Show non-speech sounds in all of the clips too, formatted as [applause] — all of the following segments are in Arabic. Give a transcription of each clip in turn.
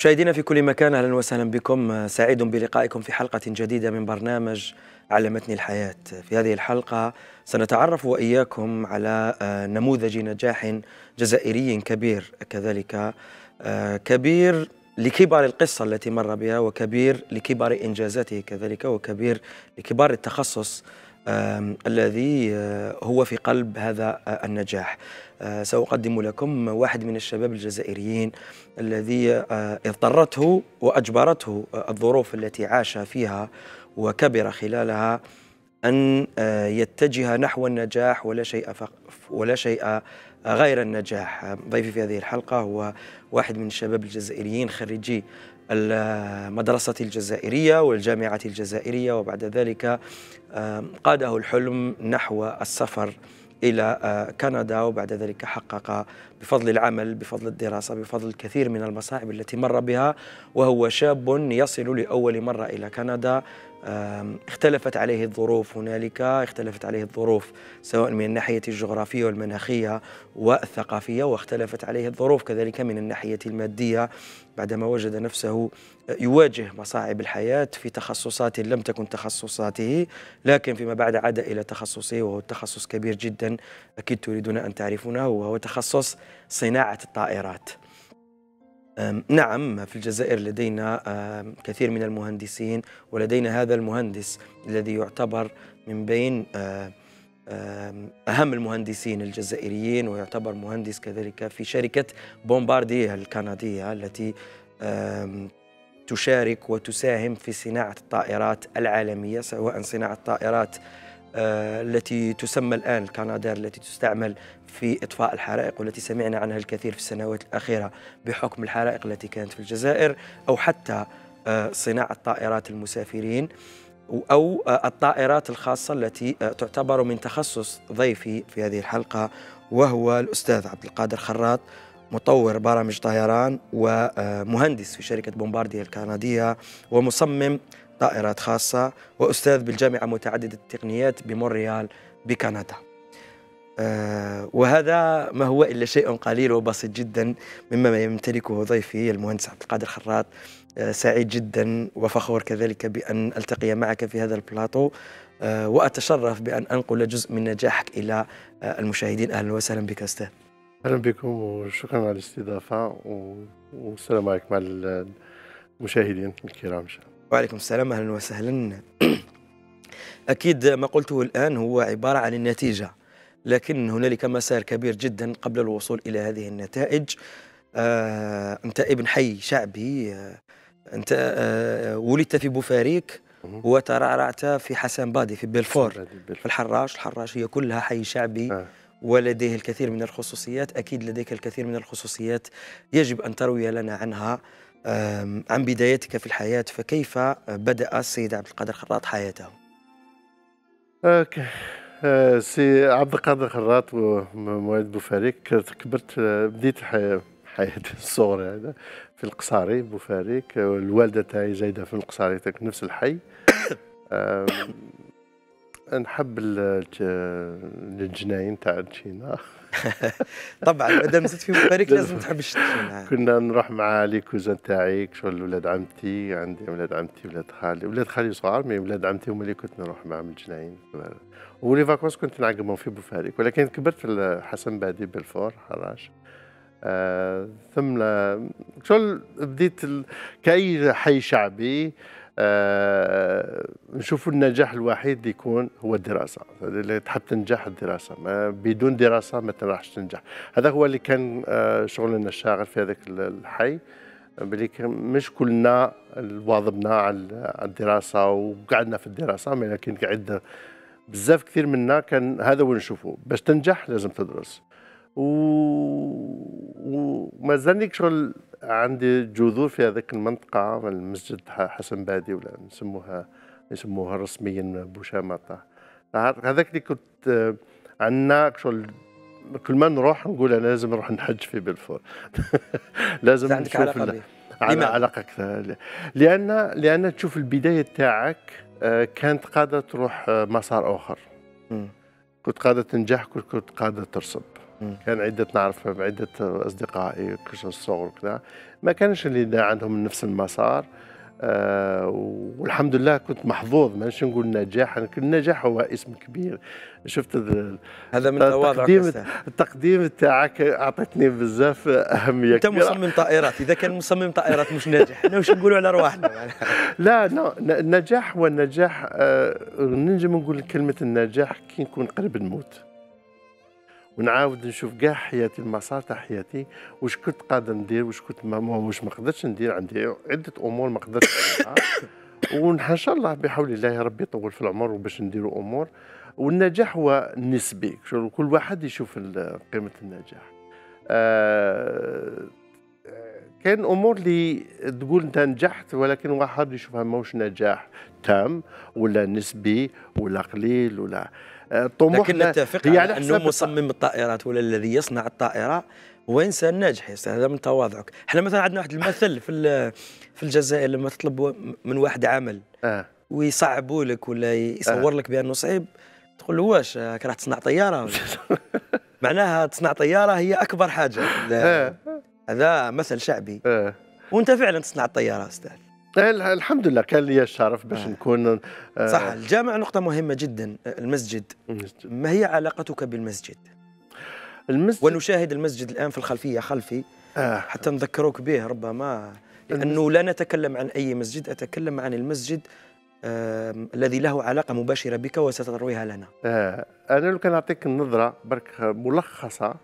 مشاهدينا في كل مكان أهلا وسهلا بكم. سعيد بلقائكم في حلقة جديدة من برنامج علمتني الحياة. في هذه الحلقة سنتعرف وإياكم على نموذج نجاح جزائري كبير كذلك كبير لكبر القصة التي مر بها وكبير لكبر إنجازاته كذلك وكبير لكبار التخصص الذي هو في قلب هذا النجاح. سأقدم لكم واحد من الشباب الجزائريين الذي اضطرته وأجبرته الظروف التي عاش فيها وكبر خلالها أن يتجه نحو النجاح ولا شيء ولا شيء غير النجاح. ضيفي في هذه الحلقة هو واحد من الشباب الجزائريين خريجي المدرسة الجزائرية والجامعة الجزائرية وبعد ذلك قاده الحلم نحو السفر إلى كندا وبعد ذلك حقق بفضل العمل بفضل الدراسة بفضل الكثير من المصاعب التي مر بها وهو شاب يصل لأول مرة إلى كندا اختلفت عليه الظروف هنالك اختلفت عليه الظروف سواء من الناحية الجغرافية والمناخية والثقافية واختلفت عليه الظروف كذلك من الناحية المادية بعدما وجد نفسه يواجه مصاعب الحياة في تخصصات لم تكن تخصصاته لكن فيما بعد عاد إلى تخصصه وهو تخصص كبير جدا أكيد تريدون أن تعرفونه وهو تخصص صناعة الطائرات. نعم في الجزائر لدينا كثير من المهندسين ولدينا هذا المهندس الذي يعتبر من بين أهم المهندسين الجزائريين ويعتبر مهندس كذلك في شركة بومباردية الكندية التي تشارك وتساهم في صناعة الطائرات العالمية سواء صناعة طائرات التي تسمى الآن الكنادير التي تستعمل في إطفاء الحرائق والتي سمعنا عنها الكثير في السنوات الأخيرة بحكم الحرائق التي كانت في الجزائر أو حتى آه، صناعة طائرات المسافرين أو آه، الطائرات الخاصة التي تعتبر من تخصص ضيفي في هذه الحلقة وهو الأستاذ عبد القادر خراط مطور برامج طيران ومهندس في شركة بومباردية الكندية ومصمم طائرات خاصة وأستاذ بالجامعة متعددة التقنيات بمونريال بكندا. آه وهذا ما هو إلا شيء قليل وبسيط جدا مما يمتلكه ضيفي المهندس عبد القادر خراط. آه سعيد جدا وفخور كذلك بأن ألتقي معك في هذا البلاطو. آه وأتشرف بأن أنقل جزء من نجاحك إلى آه، المشاهدين. أهلا وسهلا بك أستاذ. أهلا بكم وشكرا على الاستضافة والسلام عليكم مع المشاهدين الكرام إن شاء الله. وعليكم السلام أهلا وسهلا. [clears throat] أكيد ما قلته الآن هو عبارة عن النتيجة لكن هنالك مسار كبير جدا قبل الوصول إلى هذه النتائج. آه أنت ابن حي شعبي آه أنت آه ولدت في بوفاريك وترعرعت في حسان بادي في بلفور. في الحراش الحراش هي كلها حي شعبي آه. ولديه الكثير من الخصوصيات. أكيد لديك الكثير من الخصوصيات يجب أن تروي لنا عنها. عن بدايتك في الحياة فكيف بدأ السيد عبد القادر خراط حياته؟ أه، سي عبد القادر خراط مواليد بوفاريك كبرت بديت حياتي [laughs] الصغرى في القصاري بوفاريك الوالدة تاعي زايدة في القصاري نفس الحي. [coughs] نحب الجناين تاع التشينا [laughs] طبعا مادام زدت في بوفاريك لازم تحب التشينا كنا نروح مع les cousins تاعي شغل ولاد عمتي عندي ولاد عمتي ولاد خالي ولاد خالي صغار mais ولاد عمتي هما اللي كنت نروح معهم الجناين. و les vacances كنت نعقبهم في بوفاريك ولكن كبرت في حسان بادي بلفور حراش. آه ثم شغل بديت كأي حي شعبي آه نشوف النجاح الوحيد يكون هو الدراسة. اللي تحب تنجح الدراسة. ما بدون دراسة ما تنجحش تنجح. هذا هو اللي كان آه شغلنا الشاغل في هذاك الحي. بلي مش كلنا واظبنا على الدراسة وقعدنا في الدراسة لكن قعدنا بزاف كثير منا كان هذا وين نشوفه باش تنجح لازم تدرس. و... وما زالني شغل عندي جذور في هذيك المنطقة المسجد حسن بادي ولا نسموها يسموها رسميا بوشامطة. هذاك اللي كنت عندنا شغل كل ما نروح نقول أنا لازم نروح نحج في بلفور. [laughs] لازم عندك علاقة على علاقة أكثر لأن لأن تشوف البداية تاعك آه، كانت قادرة تروح آه، مسار آخر. م. كنت قادره تنجح كنت قادره ترسب. كان عدة نعرف عدة أصدقائي كش الصغر وكذا. ما كانش اللي عندهم نفس المسار آه والحمد لله كنت محظوظ. مانيش نقول نجاح النجاح هو اسم كبير. شفت هذا من التقديم التقديم تاعك اعطيتني بزاف أهمية أنت. مصمم طائرات. إذا كان مصمم طائرات مش ناجح إحنا واش نقولوا على رواحنا [laughs] لا نو النجاح هو النجاح آه ننجم نقول كلمة النجاح كي نكون قريب نموت. ونعاود نشوف كاع حياتي المسار تاع حياتي واش كنت قادر ندير واش كنت ما واش ما قدرتش ندير عندي عدة أمور ما قدرتش [coughs] وان شاء الله بحول الله ربي يطول في العمر وباش نديروا أمور. والنجاح هو نسبي. كل واحد يشوف قيمة النجاح. آه كاين أمور اللي تقول أنت نجحت ولكن واحد يشوفها موش نجاح تام ولا نسبي ولا قليل ولا طموح لكن نتفق على أنه مصمم الطائرات ولا الذي يصنع الطائرة هو انسان ناجح هذا من تواضعك إحنا مثلا عندنا واحد المثل في في الجزائر لما تطلب من واحد عمل آه. ويصعبوا لك ولا يصور آه. لك بأنه صعيب تقول له واش راح تصنع طيارة [laughs] معناها تصنع طيارة هي أكبر حاجة آه. هذا مثل شعبي آه. وأنت فعلا تصنع الطيارة أستاذ الحمد لله كان لي الشرف باش آه. نكون آه صح الجامع نقطة مهمة جدا المسجد ما هي علاقتك بالمسجد؟ المسجد ونشاهد المسجد الآن في الخلفية خلفي آه. حتى نذكروك به ربما لأنه لا نتكلم عن أي مسجد أتكلم عن المسجد آه الذي له علاقة مباشرة بك وسترويها لنا آه. أنا لو كان أعطيك النظرة برك ملخصة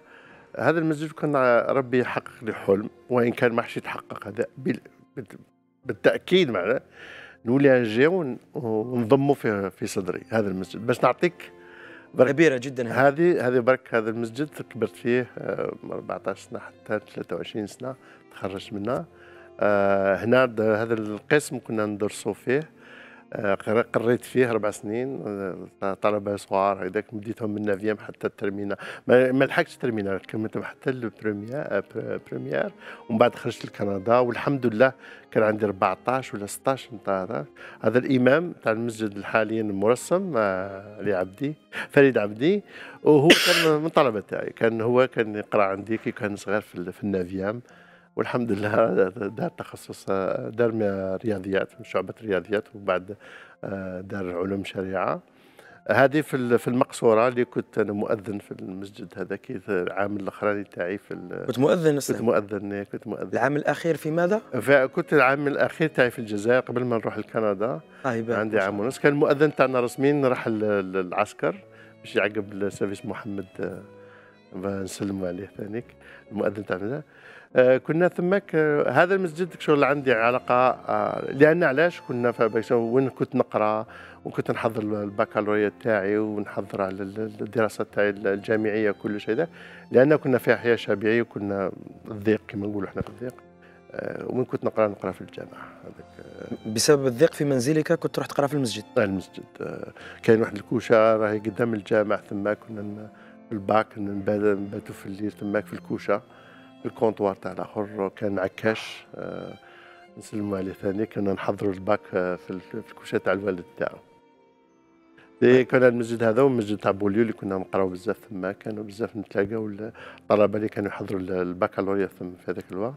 هذا المسجد كان ربي يحقق لي حلم وإن كان ما حش يتحقق هذا بالتأكيد معنا نولي نجي ونضمه في في صدري هذا المسجد. باش نعطيك كبيرة جدا هذه هذه برك هذا المسجد كبرت فيه 14 آه، سنة حتى 23 سنة تخرجت منه آه، هنا هذا القسم كنا ندرسوا فيه. قريت فيه أربع سنين آه، طلبة صغار هذاك بديتهم من نافيام حتى الترمينا ما لحقتش ال terminale كملتهم حتى ال première première ومن بعد خرجت لكندا والحمد لله كان عندي 14 ولا 16 نتاع هذا. الإمام تاع المسجد الحالي المرسم علي عبدي فريد عبدي وهو كان من الطلبه تاعي. كان هو كان يقرأ عندي كي كان صغير في ال neuvième. والحمد لله دار تخصص دار رياضيات شعبة الرياضيات وبعد آه، دار علوم شريعة. هذه في في المقصورة اللي كنت أنا مؤذن في المسجد هذاك العام الأخراني تاعي في كنت مؤذن كنت مؤذن إيه، كنت مؤذن. العام الأخير في ماذا؟ كنت العام الأخير تاعي في الجزائر قبل ما نروح لكندا. آه عندي عام ونص كان المؤذن تاعنا رسميا راح العسكر باش يعقب السيرفيس محمد آه، نسلموا عليه ثانيك. المؤذن تاعنا كنا ثمك آه، هذا المسجد شغل عندي علاقة آه، لأن علاش كنا وين كنت نقرأ وكنت نحضر البكالوريا تاعي ونحضر على الدراسة تاعي الجامعية كل شيء ده لأن كنا في أحياء شعبيه وكنا الضيق كما نقولوا إحنا في الضيق. وين كنت نقرأ؟ نقرأ في الجامعة. هذاك بسبب الضيق في منزلك كنت تروح تقرأ في المسجد؟ المسجد كاين واحد الكوشة راهي قدام الجامع ثم كنا الباك نباتوا في الليل تماك في الكوشة. ال comptoir تاع الآخر كان عكاش آه، نسلموا عليه ثاني كنا نحضروا الباك آه، في الكوشه تاع الوالد تاعو. كان المسجد هذا والمسجد تاع بوليو اللي كنا نقراو بزاف ثما كانوا بزاف نتلاقاو الطلبة اللي كانوا يحضروا البكالوريا ثم في هذاك الوقت.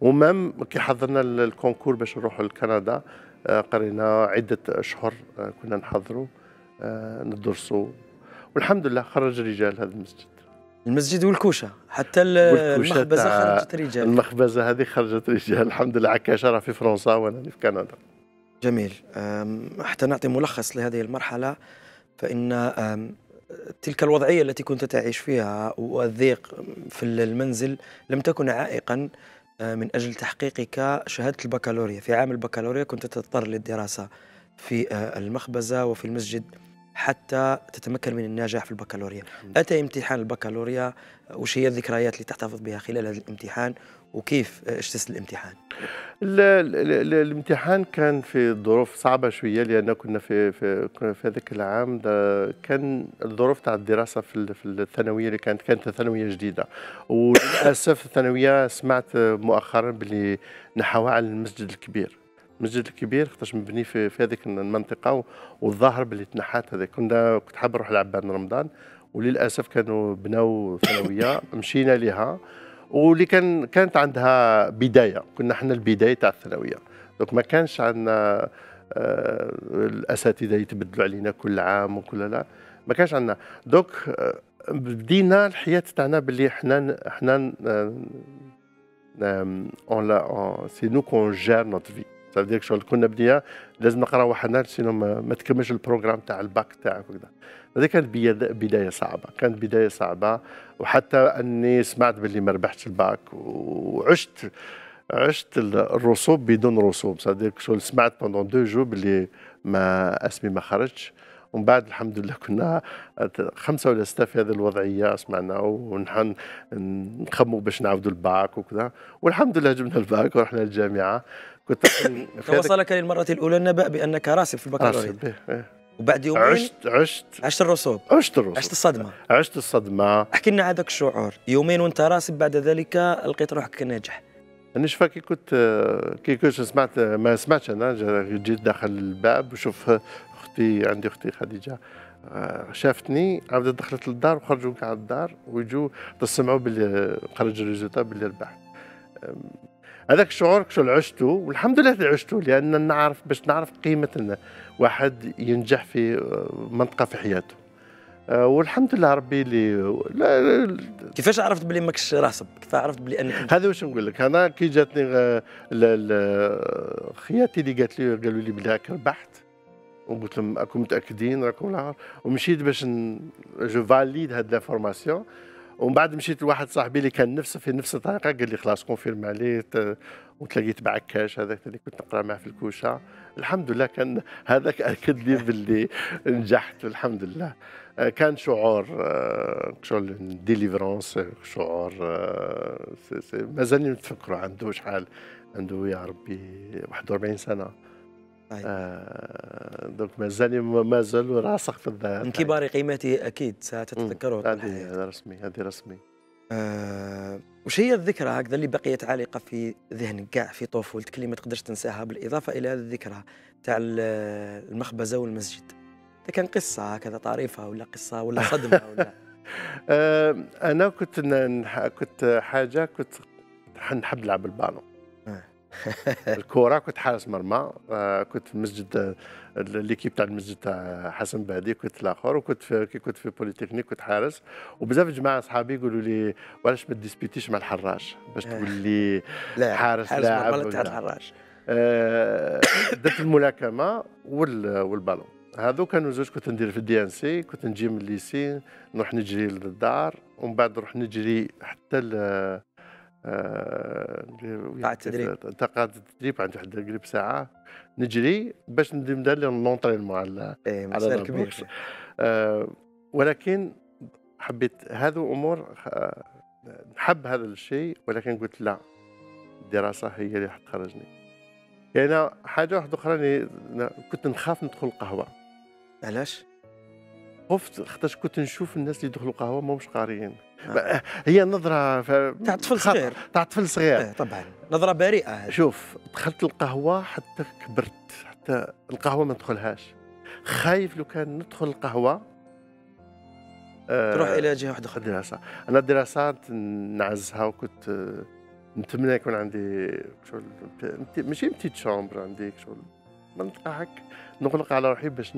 و même كي حضرنا ال concours باش نروحوا لكندا آه، قرينا عدة اشهر كنا نحضروا ندرسوا. والحمد لله خرج رجال هذا المسجد. المسجد والكوشة. حتى المخبزة خرجت رجال. المخبزة هذه خرجت رجال. الحمد لله عكاشه راه في فرنسا وأنا في كندا. جميل. حتى نعطي ملخص لهذه المرحلة. فإن تلك الوضعية التي كنت تعيش فيها والضيق في المنزل لم تكن عائقا من أجل تحقيقك شهادة البكالوريا. في عام البكالوريا كنت تضطر للدراسة في المخبزة وفي المسجد حتى تتمكن من النجاح في البكالوريا. أتى امتحان البكالوريا؟ وش هي الذكريات اللي تحتفظ بها خلال هذا الامتحان؟ وكيف اشتست الامتحان؟ الامتحان كان في ظروف صعبة شوية لأن كنا في في في هذاك العام. كان الظروف تاع الدراسة في في الثانوية اللي كانت كانت ثانوية جديدة. وللأسف الثانوية سمعت مؤخرا باللي نحوها على المسجد الكبير. المسجد الكبير خاطرش مبني في, في هذيك المنطقة والظاهر باللي تنحات هذاك. كنا كنت حاب نروح لعبان رمضان. وللأسف كانوا بناو ثانوية [laughs] مشينا لها واللي كان كانت عندها بداية. كنا إحنا البداية تاع الثانوية. donc ما كانش عندنا آه الأساتذة يتبدلوا علينا كل عام وكل لا. ما كانش عندنا. donc آه بدينا الحياة تاعنا باللي إحنا إحنا on l'a c'est nous qu'on gère notre شغل كنا بدينا لازم نقرا وحدنا sinon ما, تكملش ال programme تاع الباك تاعك وكذا. هذه كانت بدايه صعبة كانت بداية صعبة. وحتى أني سمعت باللي ما ربحتش الباك وعشت عشت الرسوب بدون رسوب. صديق شغل سمعت pendant deux jours باللي ما أسمي ما خرجش. ومن بعد الحمد لله كنا خمسة ولا ستة في هذه الوضعية سمعنا. ونحن نخموا باش نعاودوا الباك وكذا. والحمد لله جبنا الباك ورحنا الجامعة كنت [coughs] وصلك للمرة الأولى النبأ بأنك راسب في البكالوريا إيه. وبعد يومين عشت عشت. عشت الرسوب. عشت الرسوب. عشت الصدمة. عشت الصدمة. أحكي لنا هذاك الشعور يومين وأنت راسب بعد ذلك لقيت روحك ناجح. أنا شفا كي كنت كي كنت سمعت ما سمعتش أنا جيت داخل الباب وشوف أختي عندي أختي خديجة آه، شافتني عاودت دخلت للدار وخرجوا كاع الدار ويجوا تسمعوا باللي خرج ال résultat باللي ربحت. هذاك الشعور شو عشته والحمد لله عشته لأن نعرف باش نعرف قيمة إن واحد ينجح في آه، منطقة في حياته. آه، والحمد لله ربي اللي لا لا كيفاش عرفت بلي ماكش راسب؟ كيف عرفت بلي انك هذا واش نقول لك؟ أنا كي جاتني خياتي اللي قالت لي قالوا لي بلي ربحت وقلت لهم راكم متأكدين راكم ومشيت باش je valide هاد l'information ومن بعد مشيت لواحد صاحبي اللي كان نفس في نفس الطريقة قال لي خلاص confirme عليه وتلاقيت بعكاش هذاك اللي كنت نقرأ معاه في الكوشة الحمد لله كان [laughs] هذاك أكد لي باللي نجحت الحمد لله كان شعور شغل délivrance شعور مازال نتفكروا عنده شحال عنده يا ربي 41 سنة. آه دونك مازال مازال راسخ في الذاكره من كبار قيمته أكيد ستتذكره هذه رسمي هذه رسمي. آه وش هي الذكرى هكذا اللي بقيت عالقة في ذهنك كاع في طفولتك اللي ما تقدرش تنساها بالإضافة إلى هذه الذكرى تاع المخبزة والمسجد. كان قصة هكذا طريفة ولا قصة ولا صدمة ولا؟ [laughs] آه أنا كنت كنت حاجة كنت نحب نلعب البالون. [laughs] الكورة كنت حارس مرمى آه، كنت في المسجد l'équipe تاع المسجد تاع حسن بادي كنت الآخر وكنت في كي كنت في بوليتكنيك كنت حارس. وبزاف جماعة أصحابي يقولوا لي وعلاش ما ديسبيتيش مع الحراش باش آه. تقول لي حارس لاعب تاع الحراش آه، [coughs] درت الملاكمة والبالون. هذو كانوا زوج كنت ندير في ال DNC كنت نجي من ال lycée نروح نجري للدار ومن بعد نروح نجري حتى قاعد التدريب قاعد التدريب عندي واحد قريب ساعة. نجري باش ندير لونطرينمون على إيه على كبير. آه ولكن حبيت هذو أمور آه، نحب هذا الشيء ولكن قلت لا الدراسة هي اللي حتخرجني يعني حاجة واحدة أخرى كنت نخاف ندخل القهوة. علاش؟ خفت خاطرش كنت نشوف الناس اللي يدخلوا قهوه ما مش قاريين آه. هي نظره تاع طفل صغير تاع طفل صغير آه طبعا نظره بريئه شوف دخلت القهوه حتى كبرت حتى القهوه ما ندخلهاش خايف لو كان ندخل القهوه آه تروح إلى جهه واحدة أخرى الدراسه أنا الدراسات نعزها وكنت آه، نتمنى يكون عندي شغل ماشي بتيت شومبر عندي شغل هك نغلق على روحي باش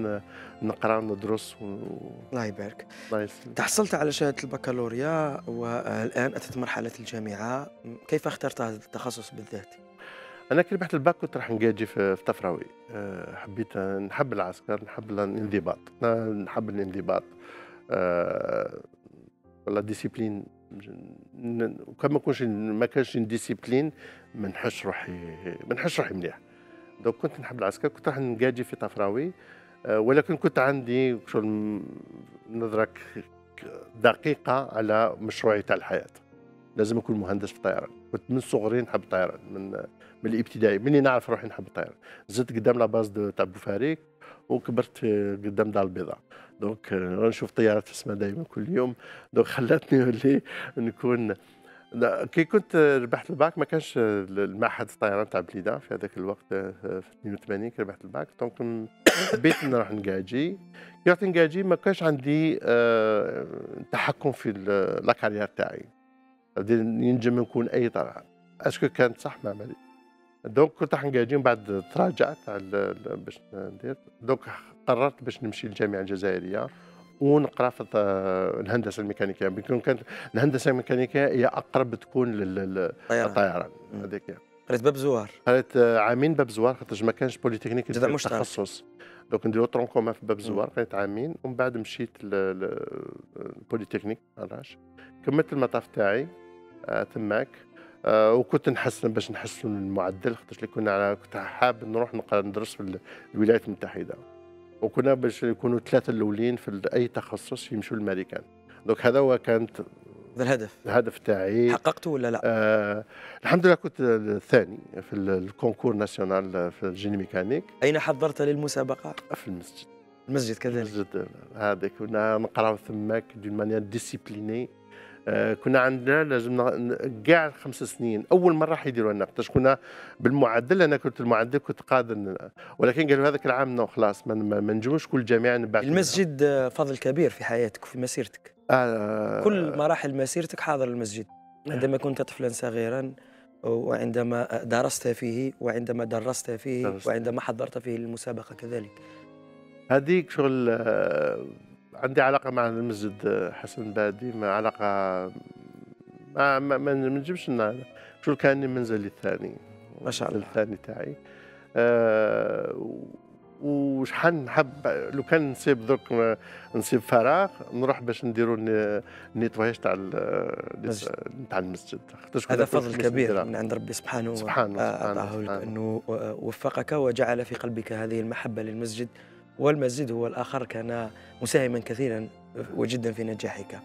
نقرأ وندرس و... الله يبارك. الله يسلمك. تحصلت على شهادة البكالوريا والآن أتت مرحلة الجامعة. كيف اخترت هذا التخصص بالذات؟ أنا كي ربحت الباك كنت راح نكاجي في, طفراوي. أه حبيت نحب العسكر نحب الانضباط. نحب الانضباط. أه و la discipline وكان ما كنش ما كانش discipline ما نحسش روحي ما نحسش روحي مليح. donc كنت نحب العسكر كنت راح نكاجي في طفراوي آه، ولكن كنت عندي شغل نظرة دقيقة على مشروعي تاع الحياة. لازم أكون مهندس في الطيران كنت من صغري نحب الطيران من من الإبتدائي. مني نعرف روحي نحب الطيران. زدت قدام la base تاع بوفاريك وكبرت قدام دار البيضاء. donc نشوف طيارات في السماء دائما كل يوم. donc خلاتني نكون لا كي كنت ربحت الباك ما كانش المعهد الطيران تاع بليدة في هذاك الوقت في 82 كي ربحت ال bac. donc حبيت [coughs] نروح نكاجي كي رحت نكاجي ما كانش عندي آه، تحكم في la carrière تاعي. ينجم نكون أي طرح. est-ce que كانت صح ما عملي donc كنت راح نكاجي من بعد تراجعت باش ندير. donc قررت باش نمشي للجامعة الجزائرية. ونقرأ في الهندسة الميكانيكية. بسكو كانت الهندسة الميكانيكية هي أقرب تكون للطيران هذيك قريت باب زوار. قريت عامين باب زوار خاطر ما كانش بوليتكنيك تخصص donc نديرو tronc commun في باب زوار قريت عامين ومن بعد مشيت للبوليتكنيك عراش كملت المطاف تاعي آه، تماك. آه وكنت نحسن باش نحسن المعدل خاطر كنا كنت حاب نروح نقرا ندرس في الولايات المتحدة. وكنا باش يكونوا ثلاثة الأولين في أي تخصص يمشوا للامريكان donc هذا هو كانت هذا الهدف. الهدف تاعي. حققته ولا لا؟ آه الحمد لله كنت الثاني في ال concours national في ال génie mécanique. أين حضرت للمسابقة؟ في المسجد. المسجد كذلك. المسجد هذاك. كنا نقراو ثماك d'une manière disciplinée كنا عندنا لازم كاع خمس سنين. أول مرة حيديروا لنا خاطر كنا بالمعدل أنا كنت المعدل كنت قادر ولكن قالوا هذاك العام نو خلاص ما, نجموش كل جامعه نبعث المسجد فضل كبير في حياتك وفي مسيرتك. آه كل مراحل مسيرتك حاضر المسجد. عندما كنت طفلا صغيرا وعندما درست فيه وعندما درست فيه درست. وعندما حضرت فيه المسابقه كذلك. هذيك شغل آه، عندي علاقة مع المسجد حسن بادي ما علاقة ما ما, ما نجمش شو كان منزلي الثاني؟ ما شاء الله. الثاني تاعي. أه وشحال نحب لو كان نصيب درك نصيب فراغ نروح باش نديروا النيتواياج تاع تاع المسجد. هذا فضل كبير من عند ربي سبحانه سبحانه أعطاه لك أنه وفقك وجعل في قلبك هذه المحبة للمسجد. والمسجد هو الآخر كان مساهما كثيرا وجدا في نجاحك.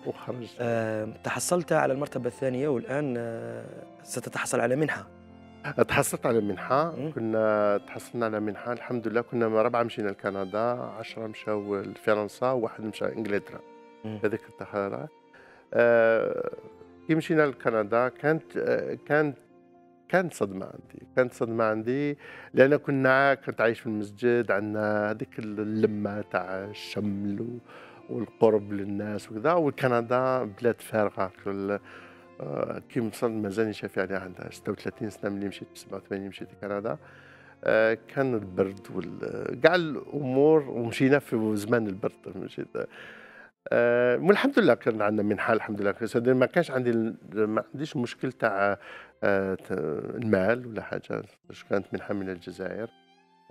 أه تحصلت على المرتبة الثانية والآن أه ستتحصل على منحة. تحصلت على منحة. كنا تحصلنا على منحة. الحمد لله كنا ربعة مشينا لكندا عشرة مشاو لفرنسا وواحد مشى إنجلترا. هذيك التحرة أه كي مشينا لكندا كانت أه كانت كانت صدمة عندي كانت صدمة عندي لأن كنا كنت عايش في المسجد عندنا هذيك اللمة تاع الشمل والقرب للناس وكذا وكندا بلاد فارغة آه، كي وصل مازال شافي عليها عندها 36 سنة ملي مشيت 87 مشيت لكندا آه، كان البرد وكاع الأمور ومشينا في زمان البرد مشيت أه والحمد لله كان عندنا منحة الحمد لله. ما كانش عندي ما عنديش مشكل تاع أه المال ولا حاجة. كانت منحة من الجزائر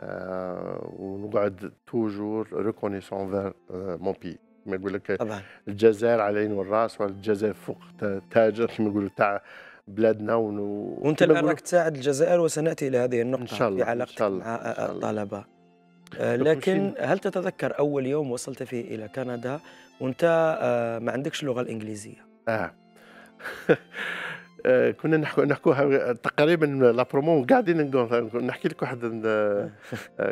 أه ونقعد toujours reconnaissant vers mon pays كما يقول لك طبعا. الجزائر على العين والراس والجزائر فوق التاج كما يقولوا تاع بلادنا ونو... وأنت الآن راك تساعد الجزائر وسنأتي إلى هذه النقطة إن شاء الله في علاقتك مع الطلبه آه، لكن هل تتذكر أول يوم وصلت فيه إلى كندا وأنت آه، ما عندكش اللغة الانجليزيه آه, [laughs] آه، كنا نحكو نحكوها تقريبا la promo قاعدين نحكي لك واحد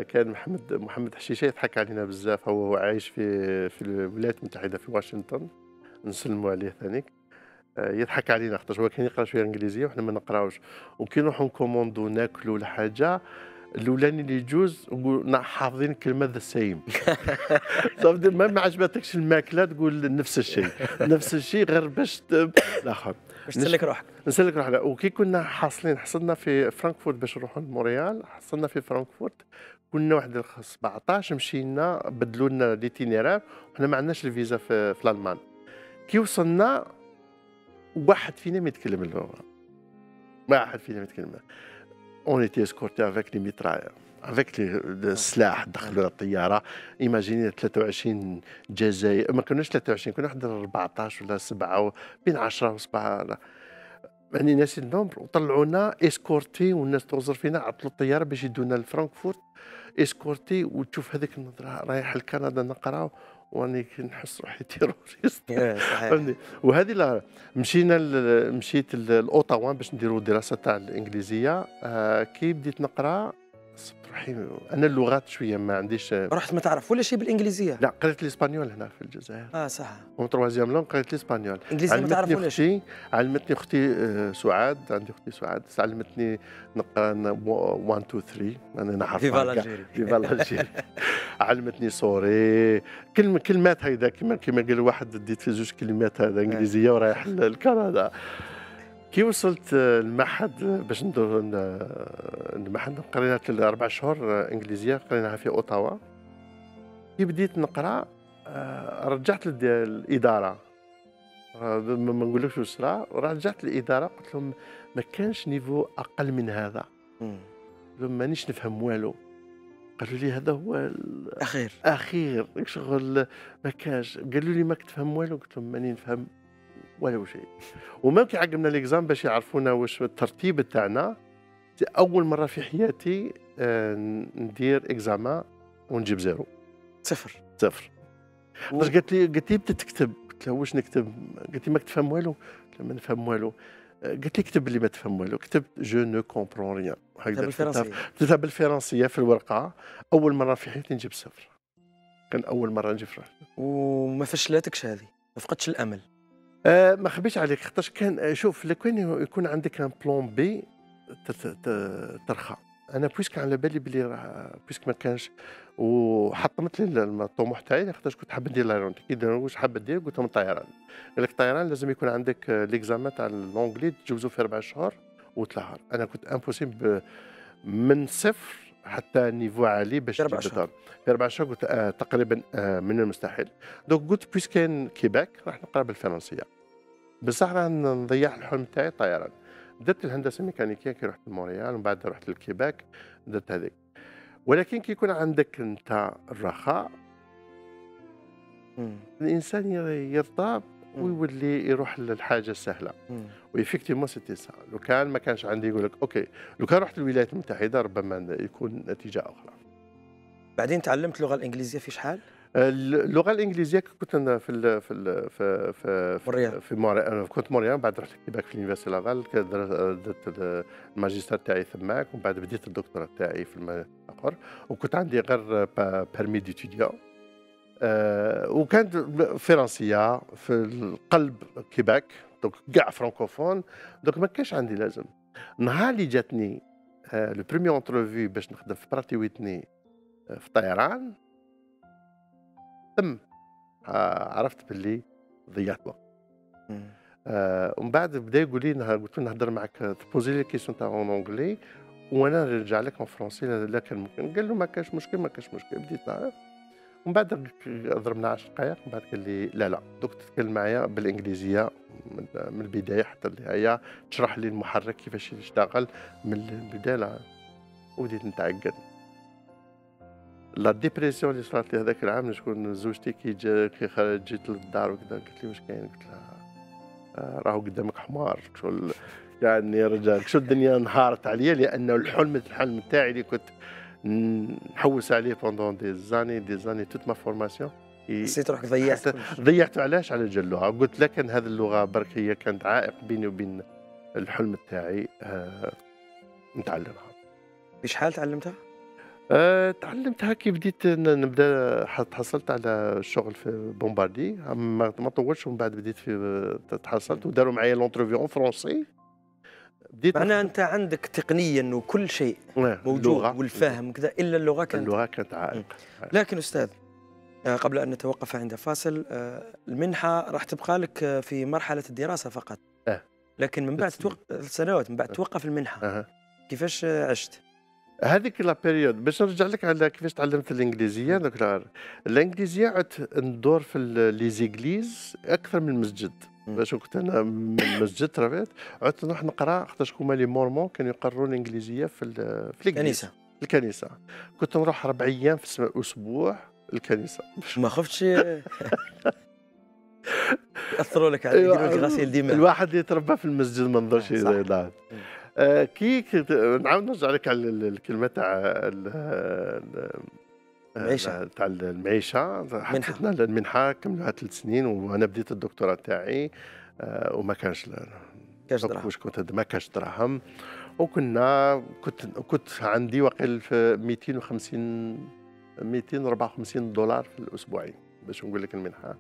كان محمد محمد حشيشة يضحك علينا بزاف. هو عايش في في الولايات المتحدة في واشنطن نسلموا عليه ثانيك. يضحك علينا خاطر هو كان يقرأ شوية إنجليزية وحنا ما نقراوش. وكي نروحوا نـ commandو ناكلوا ولا حاجة الأولاني اللي يجوز حافظين كلمة the same ما عجبتكش الماكلة تقول نفس الشيء. نفس الشيء غير باش لاخر باش تسلك روحك. نسلك روحنا وكي كنا حاصلين حصلنا في فرانكفورت باش نروحوا لمونريال حصلنا في فرانكفورت. كنا واحد 17 مشينا بدلوا لنا l'itinéraire وحنا ما عندناش الفيزا في, في الألمان. كي وصلنا واحد فينا ما يتكلم اللغة. واحد فينا ما يتكلم. on était escortés avec les mitraillettes avec السلاح دخلوا الطياره imaginez 23 جزائري ما كناش 23 كنا واحد 14 ولا 7 بين 10 و 7 يعني ناسي ال nombre وطلعونا escortés والناس تخزر فينا عطلوا الطياره باش يدونا لفرانكفورت escortés وتشوف هذيك النظره رايح لكندا نقراو وأني نحس روحي [laughs] terroriste. فهمتني؟ وهذه لا مشينا مشيت لأوتاوا باش نديروا الدراسه تاع الإنجليزية. آه كي بديت نقرا روحي أنا اللغات شوية ما عنديش. رحت ما تعرف ولا شيء بالإنجليزية؟ لا قريت الاسبانيول هنا في الجزائر. آه صح. en troisième langue قريت ال espagnol إنجليزية ما تعرف علمتني ولا شيء علمتني أختي آه، سعاد. عندي أختي سعاد. علمتني نقرأ 1 2 3 أنا نعرف viva. l'Algérie viva l'Algérie علمتني sorry كلمة كلمات هيدا كما كما قال واحد ديت في زوج كلمات هذا إنجليزية ورايح لكندا. كي وصلت المعهد باش ندور المعهد قرينا أربع شهور إنجليزية قريناها في أوتاوا. كي بديت نقرأ آه، رجعت للإدارة. آه، ما نقولكش واش صرا رجعت للإدارة قلت لهم ما كانش niveau أقل من هذا. قلت لهم مانيش نفهم والو. قالوا لي هذا هو ال- أخير. شغل ما كاش قالوا لي ماك تفهم والو قلت لهم ماني نفهم. ولا شيء وما كي عقبنا l'exam باش يعرفونا واش الترتيب تاعنا. أول مرة في حياتي آه، ندير examen ونجيب zéro. صفر. صفر. باش قالت لي قالت لي بدات تكتب. قلت لها واش نكتب؟ قالت لي ماك تفهم والو؟ قلت لها ما نفهم والو. آه، قالت لي كتب اللي ما تفهم والو. كتبت je ne comprends rien كتاب بالفرنسيه كتبتها. بالفرنسية في الورقة. أول مرة في حياتي نجيب صفر. كان أول مرة نجيب صفر. وما فشلتكش هذه. ما فقدتش الأمل. أه ما خبيش عليك خاطرش كان آه، شوف لو كان يكون عندك un plan B ترخى. أنا puisque على بالي بلي راه- puisque ما كانش. وحطمت لي الطموح تاعي خاطرش كنت حاب ندير l'aéronautique كي واش حاب دير؟ قلت لهم الطيران. قال لك الطيران لازم يكون عندك آه، l'examen تاع l'anglais تجوزو في أربع شهور وثلاث أنا كنت impossible من صفر حتى niveau عالي باش في أربع تجيب شهور. في أربع شهور قلت آه تقريبا آه من المستحيل donc قلت puisque كان كيباك راح نقرا بالفرنسية بصح راه نضيع الحلم تاعي الطيران درت الهندسة الميكانيكيه كي رحت لمونريال ومن بعد رحت للكيباك درت هذيك ولكن كي يكون عندك أنت الرخاء. الإنسان ير- يرضى. ويولي يروح للحاجة السهلة. مم. و effectivement c'était ça. لو كان ما كانش عندي يقول لك OK لو كان رحت الولايات المتحدة ربما يكون نتيجة أخرى. بعدين تعلمت اللغة الإنجليزية في شحال؟ اللغة الإنجليزية كنت أنا في ال في ال في في مونريال. في, مونريال. كنت مونريال بعد رحت كيباك في ال université لافال درت الماجستير تاعي تماك ومن بعد بديت الدكتوراه تاعي في الآخر. وكنت عندي غير permis d'étudiant آه وكانت فرنسية في القلب Québec donc كاع francophones donc ما كانش عندي لازم. نهار اللي جاتني آه le premier entrevue باش نخدم في Pratt et Whitney آه، في الطيران تم. آه عرفت باللي ضيعت وقت. آه ومن بعد بدأ يقول لي نهار قلت له نهضر معك ت poser les questions تاع en anglais وأنا نرجع لك en français لا كان ممكن. قال له ما كانش مشكل ما كانش مشكل بديت نعرف. ومن بعد ضربنا 10 دقائق من بعد قال لي لا لا دوك تتكلم معايا بالإنجليزية من, البداية حتى النهايه تشرح لي المحرك كيفاش يشتغل من البداية وبديت نتعقد. la dépression اللي صارت لي هذاك العام شكون زوجتي كي كي جيت للدار وكذا قالت لي واش كاين؟ قلت لها آه، راهو قدامك حمار شغل يعني رجال شو الدنيا انهارت عليا لأنه الحلم الحلم تاعي اللي كنت نحوس عليه pendant des années des années toute ma formation حسيت روحك ضيعت حتى- كل شيء. ضيعت علاش؟ على جال اللغة قلت لكن هذه اللغة برك هي كانت عائق بيني وبين الحلم تاعي آه نتعلمها. في شحال تعلمتها؟ أه تعلمتها كي بديت نبدا تحصلت على الشغل في Bombardier ما ما طولش ومن بعد بديت في تحصلت وداروا معايا l'entrevue en français بديت معناها أنت عندك تقنيا وكل شيء آه، موجود اللغة- والفهم وكذا إلا اللغة كانت. اللغة كانت عائق. لكن أستاذ آه، قبل أن نتوقف عند فاصل آه، المنحة راح تبقى لك آه، في مرحلة الدراسة فقط. لكن من بعد. توق... سنوات من بعد توقف المنحة. أه. كيفاش عشت؟ هذيك la période باش نرجع لك على كيفاش تعلمت الإنجليزية دوك لا- الإنجليزية عدت ندور في ال- les églises أكثر من المسجد. باش كنت أنا من المسجد رفيت عدت نروح نقرأ خاطرش هما les mormons كانوا يقروا الإنجليزية في ال- في الكنيسة. الكنيسة. كنت نروح أربع أيام في السم- الأسبوع الكنيسة. [laughs] ما خفتش. [laughs] يأثروا لك على يديروا لك غسيل دماغ الواحد يتربى في المسجد ما نظرش مم. آه، كي نعاود نرجع لك على ال- الكلمة تاع ال- ال- المعيشة. تاع المعيشة. حطيتنا المنحة كملوها ثلاث سنين وأنا بديت الدكتوراه تاعي آه، وما كانش كاش دراهم. واش كنت ما كانش دراهم. وكنا كنت كنت عندي وقيل في 250 254 دولار في الاسبوعين باش نقول لك المنحة.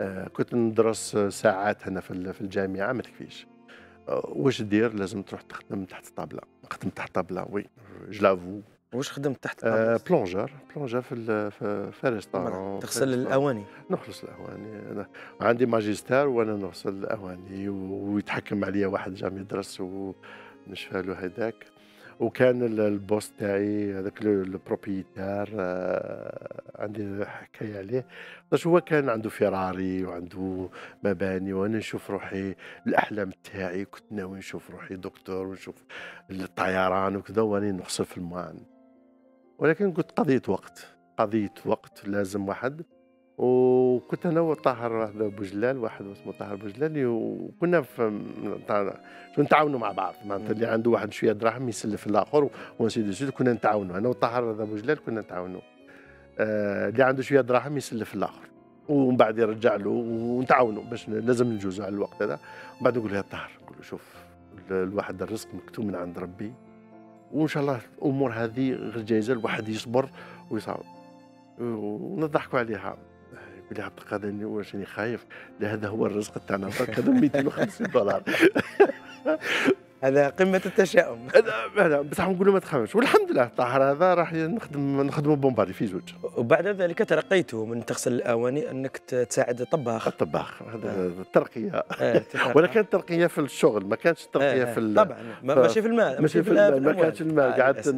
آه كنت ندرس ساعات هنا في الجامعة ما تكفيش. آه واش دير؟ لازم تروح تخدم تحت الطابله نخدم تحت الطابله oui. جلافو واش خدمت تحت آه plongeur plongeur في في, restaurant تغسل الأواني؟ نخلص الأواني. أنا عندي ماجستير وأنا نغسل الأواني ويتحكم عليا واحد جا يدرس ونشفى له هذاك وكان ال boss تاعي هذاك ال propriétaire آه، عندي حكاية عليه. باش هو كان عنده فيراري وعنده مباني وأنا نشوف روحي الأحلام تاعي كنت ناوي نشوف روحي دكتور ونشوف الطيران وكذا واني نغسل في الماعن ولكن قلت قضيه وقت قضيه وقت لازم واحد. وكنت أنا وطاهر واحد بوجلال واحد اسمه طاهر بوجلال وكنا في نتعاونوا مع بعض. معناتها اللي عنده واحد شوية دراهم يسلف الآخر ونسيد سيد كنا نتعاونوا. أنا وطاهر هذا بوجلال كنا نتعاونوا. آه اللي عنده شوية دراهم يسلف الآخر. ومن بعد يرجع له ونتعاونوا باش لازم نجوزوا على الوقت هذا. ومن بعد نقول له يا طاهر نقول له شوف الواحد الرزق مكتوب من عند ربي. وان شاء الله الأمور هذه غير جايزة الواحد يصبر ويصبر ونضحكوا عليها. بلي اعتقد واش راني خايف؟ هذا هو الرزق تاعنا. هذا 250 دولار. [laughs] هذا قمة التشاؤم. [laughs] هذا بصح نقولوا ما تخافش والحمد لله الطاهر هذا راح نخدم نخدموا بومباري في زوج. وبعد ذلك ترقيته من تغسل الأواني أنك تساعد الطباخ. الطباخ هذا آه. الترقيه آه. ولكن الترقيه في الشغل ما كانتش الترقيه آه. في طبعا. ماشي في المال ماشي في المال ما كانش المال. قعدت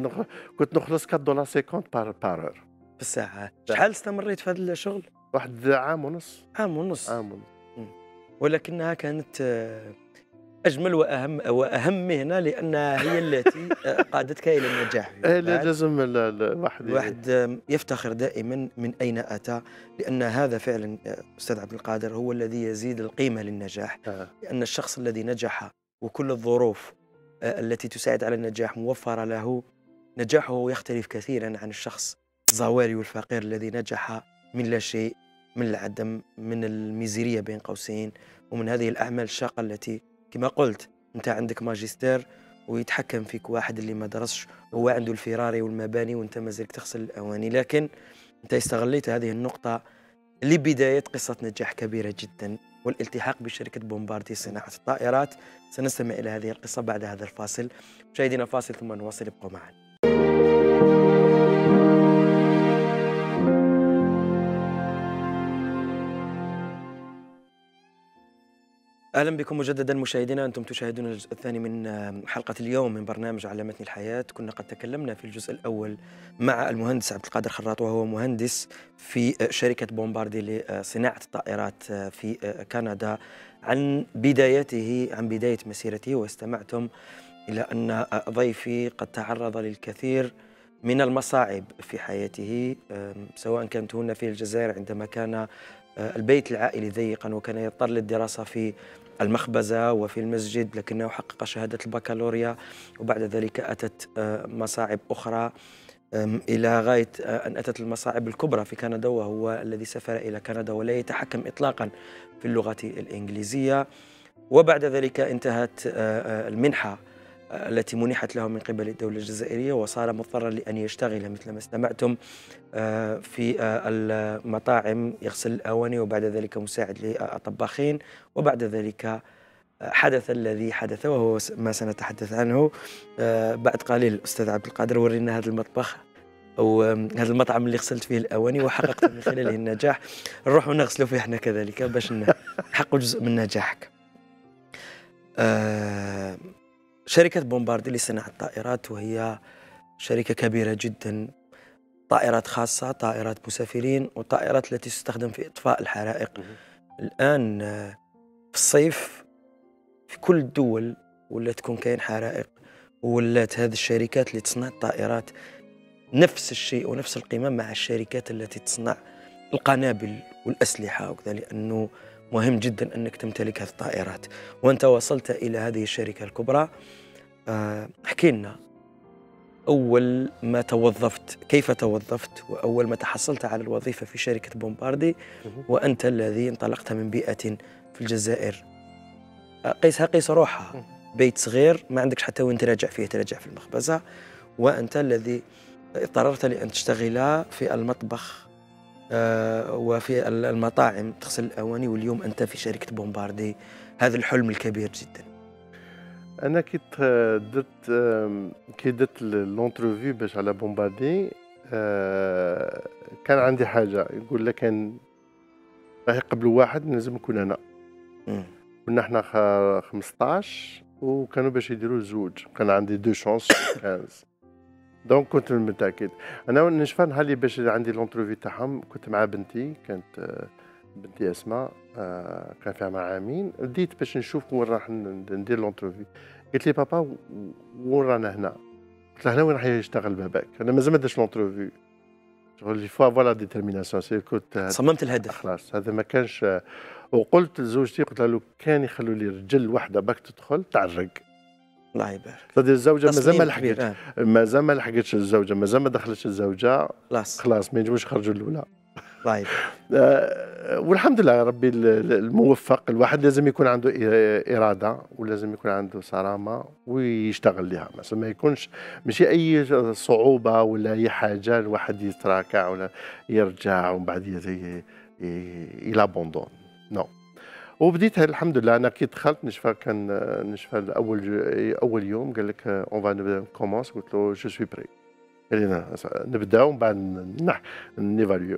كنت نخلص 4 دولار 50 بار بار في الساعة. شحال استمريت في هذا الشغل؟ واحد عام ونص. عام ونص. عام ونص. ولكنها كانت آه، أجمل واهم وأهم مهنة لانها هي التي آه، قادتك إلى النجاح. [laughs] إيه، لازم الواحد. الواحد يفتخر دائما من أين أتى لأن هذا فعلا آه، أستاذ عبد القادر هو الذي يزيد القيمة للنجاح. آه. لأن الشخص الذي نجح وكل الظروف التي تساعد على النجاح موفرة له نجاحه يختلف كثيرا عن الشخص الزواري والفقير الذي نجح من لا شيء من العدم من الميزيرية بين قوسين ومن هذه الأعمال الشاقة التي كما قلت أنت عندك ماجستير ويتحكم فيك واحد اللي ما درسش هو عنده الفيراري والمباني وأنت مازلك تغسل الأواني. لكن أنت استغليت هذه النقطة لبداية قصة نجاح كبيرة جدا والالتحاق بشركة بومباردي صناعة الطائرات. سنستمع إلى هذه القصة بعد هذا الفاصل. مشاهدينا فاصل ثم نواصل ابقوا معنا. أهلا بكم مجددا مشاهدينا أنتم تشاهدون الجزء الثاني من حلقة اليوم من برنامج علمتني الحياة. كنا قد تكلمنا في الجزء الأول مع المهندس عبد القادر خراط وهو مهندس في شركة بومباردي لصناعة الطائرات في كندا. عن بدايته عن بداية مسيرته واستمعتم إلى أن ضيفي قد تعرض للكثير من المصاعب في حياته سواء كانت هنا في الجزائر عندما كان البيت العائلي ضيقا وكان يضطر للدراسة في المخبزة وفي المسجد لكنه حقق شهادة البكالوريا وبعد ذلك أتت آه، مصاعب أخرى إلى غاية آه، أن أتت المصاعب الكبرى في كندا وهو الذي سافر إلى كندا ولا يتحكم إطلاقا في اللغة الإنجليزية. وبعد ذلك انتهت آه، المنحة التي منحت له من قبل الدولة الجزائرية وصار مضطرا لأن يشتغل مثل ما استمعتم آه، في آه، المطاعم يغسل الأواني وبعد ذلك مساعد للطباخين وبعد ذلك آه، حدث الذي حدث وهو ما سنتحدث عنه بعد قليل أستاذ عبد القادر ورينا هذا المطبخ أو هذا المطعم اللي غسلت فيه الأواني وحققت من خلاله النجاح. نروح ونغسلوا فيه إحنا كذلك باش نحقق جزء من نجاحك. شركة بومباردي لصناعة الطائرات وهي شركة كبيرة جدا. طائرات خاصة طائرات مسافرين وطائرات التي تستخدم في إطفاء الحرائق. الآن في الصيف في كل الدول ولا تكون كاين حرائق ولات هذه الشركات اللي تصنع الطائرات نفس الشيء ونفس القيمة مع الشركات التي تصنع القنابل والأسلحة وكذا لأنه مهم جدا أنك تمتلك هذه الطائرات. وأنت وصلت إلى هذه الشركة الكبرى. آه، احكي لنا. أول ما توظفت كيف توظفت؟ وأول ما تحصلت على الوظيفة في شركة بومباردي. وأنت الذي انطلقت من بيئة في الجزائر. قيسها قيس روحها. بيت صغير ما عندكش حتى وين تراجع فيه تراجع في المخبزة. وأنت الذي اضطررت لأن تشتغل في المطبخ وفي المطاعم تغسل الأواني واليوم أنت في شركة Bombardier. هذا الحلم الكبير جدا. أنا كي درت كي درت l'entrevue باش على Bombardier آه، كان عندي حاجة. يقول لك كان راح يقبلوا واحد لازم نكون أنا. كنا إحنا خ- 15 وكانوا باش يديروا زوج. كان عندي deux chances 15 donc كنت متاكد أنا نشفى نهار اللي باش عندي l'entrevue تاعهم كنت مع بنتي كانت بنتي اسماء كان فيها مع عامين بديت باش نشوف وين راح ندير l'entrevue قالت لي بابا وين رانا هنا قلت لها هنا وين راح يشتغل باباك أنا مازال ما درتش l'entrevue شغل il faut avoir la détermination. c'est كنت صممت الهدف خلاص. هذا ما كانش. وقلت لزوجتي قلت لها لو كان يخلوا لي رجل وحده باك تدخل تعرق. الله يبارك. هذه الزوجة مازال ما لحقتش. آه. مازال ما لحقتش الزوجة مازال ما دخلتش الزوجة. خلاص. خلاص ما ينجموش يخرجوا الأولى. الله يبارك. [laughs] آه، والحمد لله ربي ال- ال- الموفق. الواحد لازم يكون عنده إرادة ولازم يكون عنده صرامة ويشتغل لها مثلا ما يكونش ماشي أي صعوبة ولا أي حاجة الواحد يتراكع ولا يرجع ومن بعد ي l'abandonne non وبديت الحمد لله أنا كي دخلت نشفى كان نشفى اول أول يوم قال لك on va commencer قلت له je suis prêt قال لي "نا- نبداو ومن بعد نح ن évaluer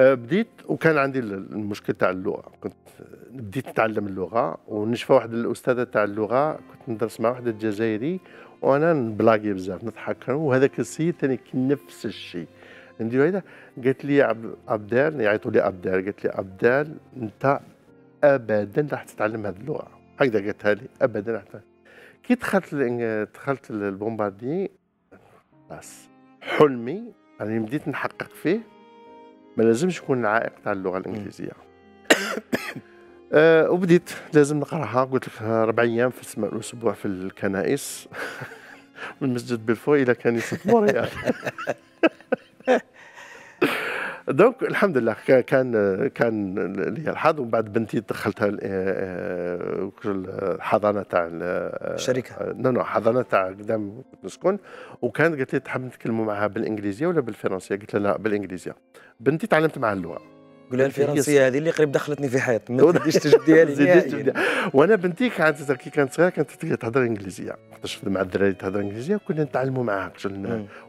آه، بديت وكان عندي ال- المشكل تاع اللغة. كنت بديت نتعلم اللغة ونشفى واحد الأستاذة تاع اللغة كنت ندرس مع واحد الجزائري وأنا نبلاغي بزاف نضحك وهذاك السيد ثاني نفس الشيء. هذا قالت لي عب- عبدال يعيطوا لي عبدال قالت لي عبدال أنت ابدا راح تتعلم هذه اللغة. هكذا قالتها لي. ابدا راح تتعلم. كي دخلت دخلت البومباردي بس. حلمي يعني بديت نحقق فيه. ما لازمش يكون العائق تاع اللغة الإنجليزية. [coughs] أه وبديت لازم نقراها. قلت لك ربع أيام في الأسبوع في الكنائس. [laughs] من مسجد بلفو إلى كنيسة مونريال [laughs] donc الحمد لله كا- كان كان لي الحظ ومن بعد بنتي دخلتها آه، آه، الحضانة تاع ال- آه،. non non حضانة تاع قدام نسكن وكانت قالت لي تحب نتكلموا معها بالإنجليزية ولا بالفرنسية؟ قلت لها لا بالإنجليزية. بنتي تعلمت معها اللغة. قول لها هي- الفرنسية. هذه اللي قريب دخلتني في حيط ما [laughs] تزيدش تجديها لي. [laughs] وأنا بنتي كانت كي كانت صغيرة كانت تهضر إنجليزية. خاطرش مع الدراري تهضر إنجليزية كنا نتعلموا معاها.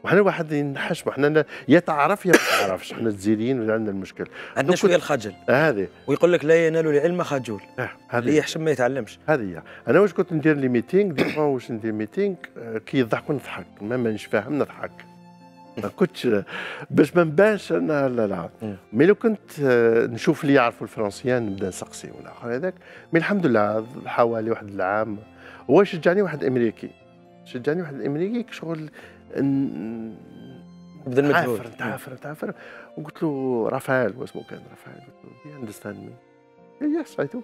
وحنا واحد ينحش وحنا يا تعرف يا ما تعرفش. حنا الجزائريين عندنا المشكل. عندنا شوية الخجل. هذه. ويقول لك لا ينال العلم خجول. آه، اللي يحشم ما يتعلمش. هذه هي. أنا واش كنت ندير les meetings des fois واش ندير meeting آه، كي يضحكوا نضحك. ما مانيش فاهم نضحك. ما كنتش باش ما نبانش أنا لا لا. mais لو كنت آه، نشوف اللي يعرفوا الفرنسيه نبدأ نسقسي ولا آخر هذاك. mais الحمد لله حوالي واحد العام. هو شجعني واحد امريكي شجعني واحد الأمريكي شغل ن- بذل مجهود. تعافر تعافر تعافر وقلت له رافائيل واسمه كان رافائيل. قلت له you understand mais yes I do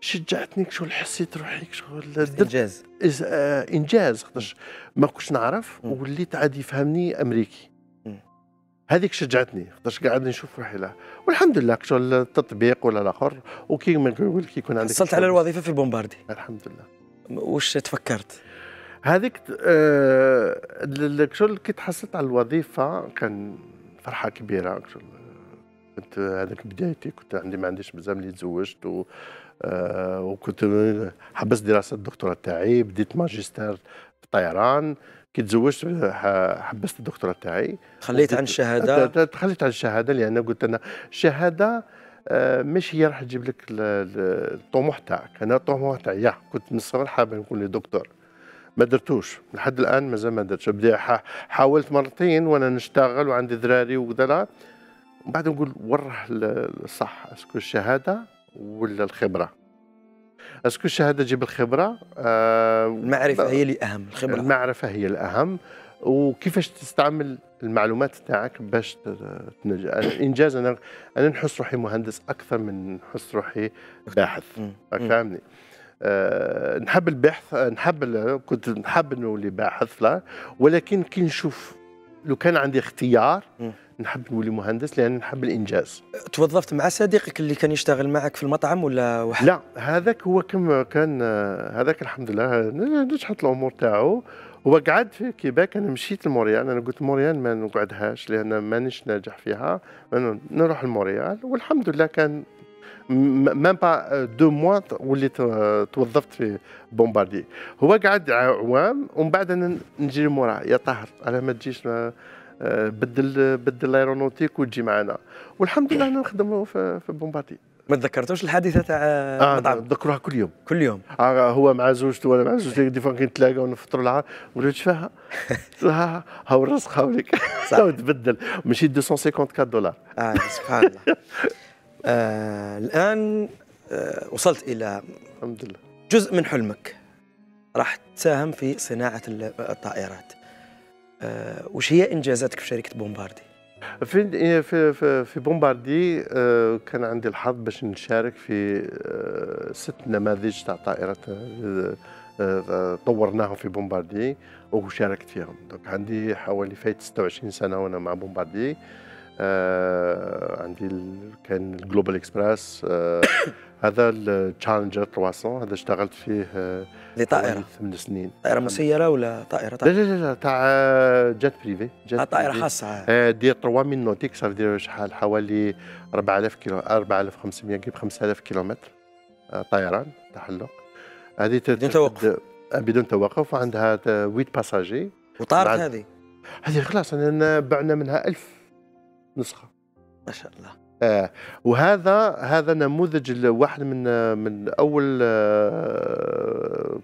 شجعتني شغل حسيت روحي شغل إنجاز. آه، إنجاز خاطرش ما كنتش نعرف. وليت عاد يفهمني أمريكي. هذيك شجعتني خاطرش قاعد نشوف روحي لا. والحمد لله شغل التطبيق ولا الآخر. وكي ما نقول كي يكون عندك حصلت على الوظيفة في بومباردي الحمد لله. وش تفكرت؟ هذيك آه شغل كي تحصلت على الوظيفة كان فرحة كبيرة شغل كنت هذاك بدايتي كنت عندي ما عنديش بزاف اللي تزوجت و وكنت حبست دراسة الدكتوراه تاعي بديت ماجستير في الطيران كي تزوجت حبست الدكتوراه تاعي. خليت عن الشهاده تخليت على الشهاده لأن قلت أنا الشهاده آه، مش هي راح تجيب لك ال- ال- الطموح تاعك. أنا الطموح تاعي يا كنت من الصغر حابب نكون لي دكتور. ما درتوش. لحد الآن مازال ما درتش. حاولت مرتين وأنا نشتغل وعندي ذراري وكذا بعد نقول وره ال- الصح اسكو الشهادة ولا الخبرة؟ أسكو الشهادة تجيب الخبرة؟ آه المعرفة هي اللي أهم الخبرة. المعرفة هي الأهم. وكيفاش تستعمل المعلومات تاعك باش تنجح أنا الإنجاز أنا أنا نحس روحي مهندس أكثر من نحس روحي باحث. فاهمني؟ أه نحب البحث نحب كنت نحب نولي باحث لا ولكن كي نشوف لو كان عندي اختيار. نحب نولي مهندس لأن نحب الإنجاز. توظفت مع صديقك اللي كان يشتغل معك في المطعم ولا واحد؟ لا هذاك هو كم كان هذاك الحمد لله نجحت الأمور تاعو. هو قعد في كيباك أنا مشيت لموريال. أنا قلت موريال ما نقعدهاش لأن مانيش ناجح فيها. نروح لموريال. والحمد لله كان même pas deux mois وليت توظفت في بومباردي. هو قعد عوام ومن بعد أنا نجي موراه يا طاهر على ما تجيش بدل بدل ال aéronautique وتجي معنا. والحمد لله أنا نخدم في بومباردي ما تذكرتوش الحادثة تاع آه نذكرها كل يوم. كل يوم. آه هو مع زوجته وأنا مع زوجتي des fois نتلاقاو ونفطروا العار. نقول له فيها؟ [laughs] ها هاو الرزق هاوليك تبدل. ماشي 254 دولار. آه سبحان الله. آه الآن آه وصلت إلى الحمد لله جزء من حلمك. راح تساهم في صناعة الطائرات. آه وش هي إنجازاتك في شركة بومباردي؟ في في في, في بومباردي آه كان عندي الحظ باش نشارك في آه ست نماذج تاع طائرات آه، آه، طورناهم في بومباردي وشاركت فيهم donc عندي حوالي فايت 26 سنة وأنا مع بومباردي آه عندي كان ال Global Express آه هذا ال Challenger 300 هذا اشتغلت فيه آه لطائرة. ثمان سنين. طائرة مسيرة ولا طائرة لا لا لا تاع jet privé جات طائرة خاصة. آه دير 3000 nautique صافي دير شحال؟ حوالي 4000 كيلو 4500 قريب 5000 كيلومتر آه طيران تحلق. هذه بدون توقف. بدون توقف وعندها 8 passagers وطارت هذه؟ هذه خلاص بعنا منها 1000 نسخة. ما شاء الله. آه. وهذا هذا نموذج واحد من من أول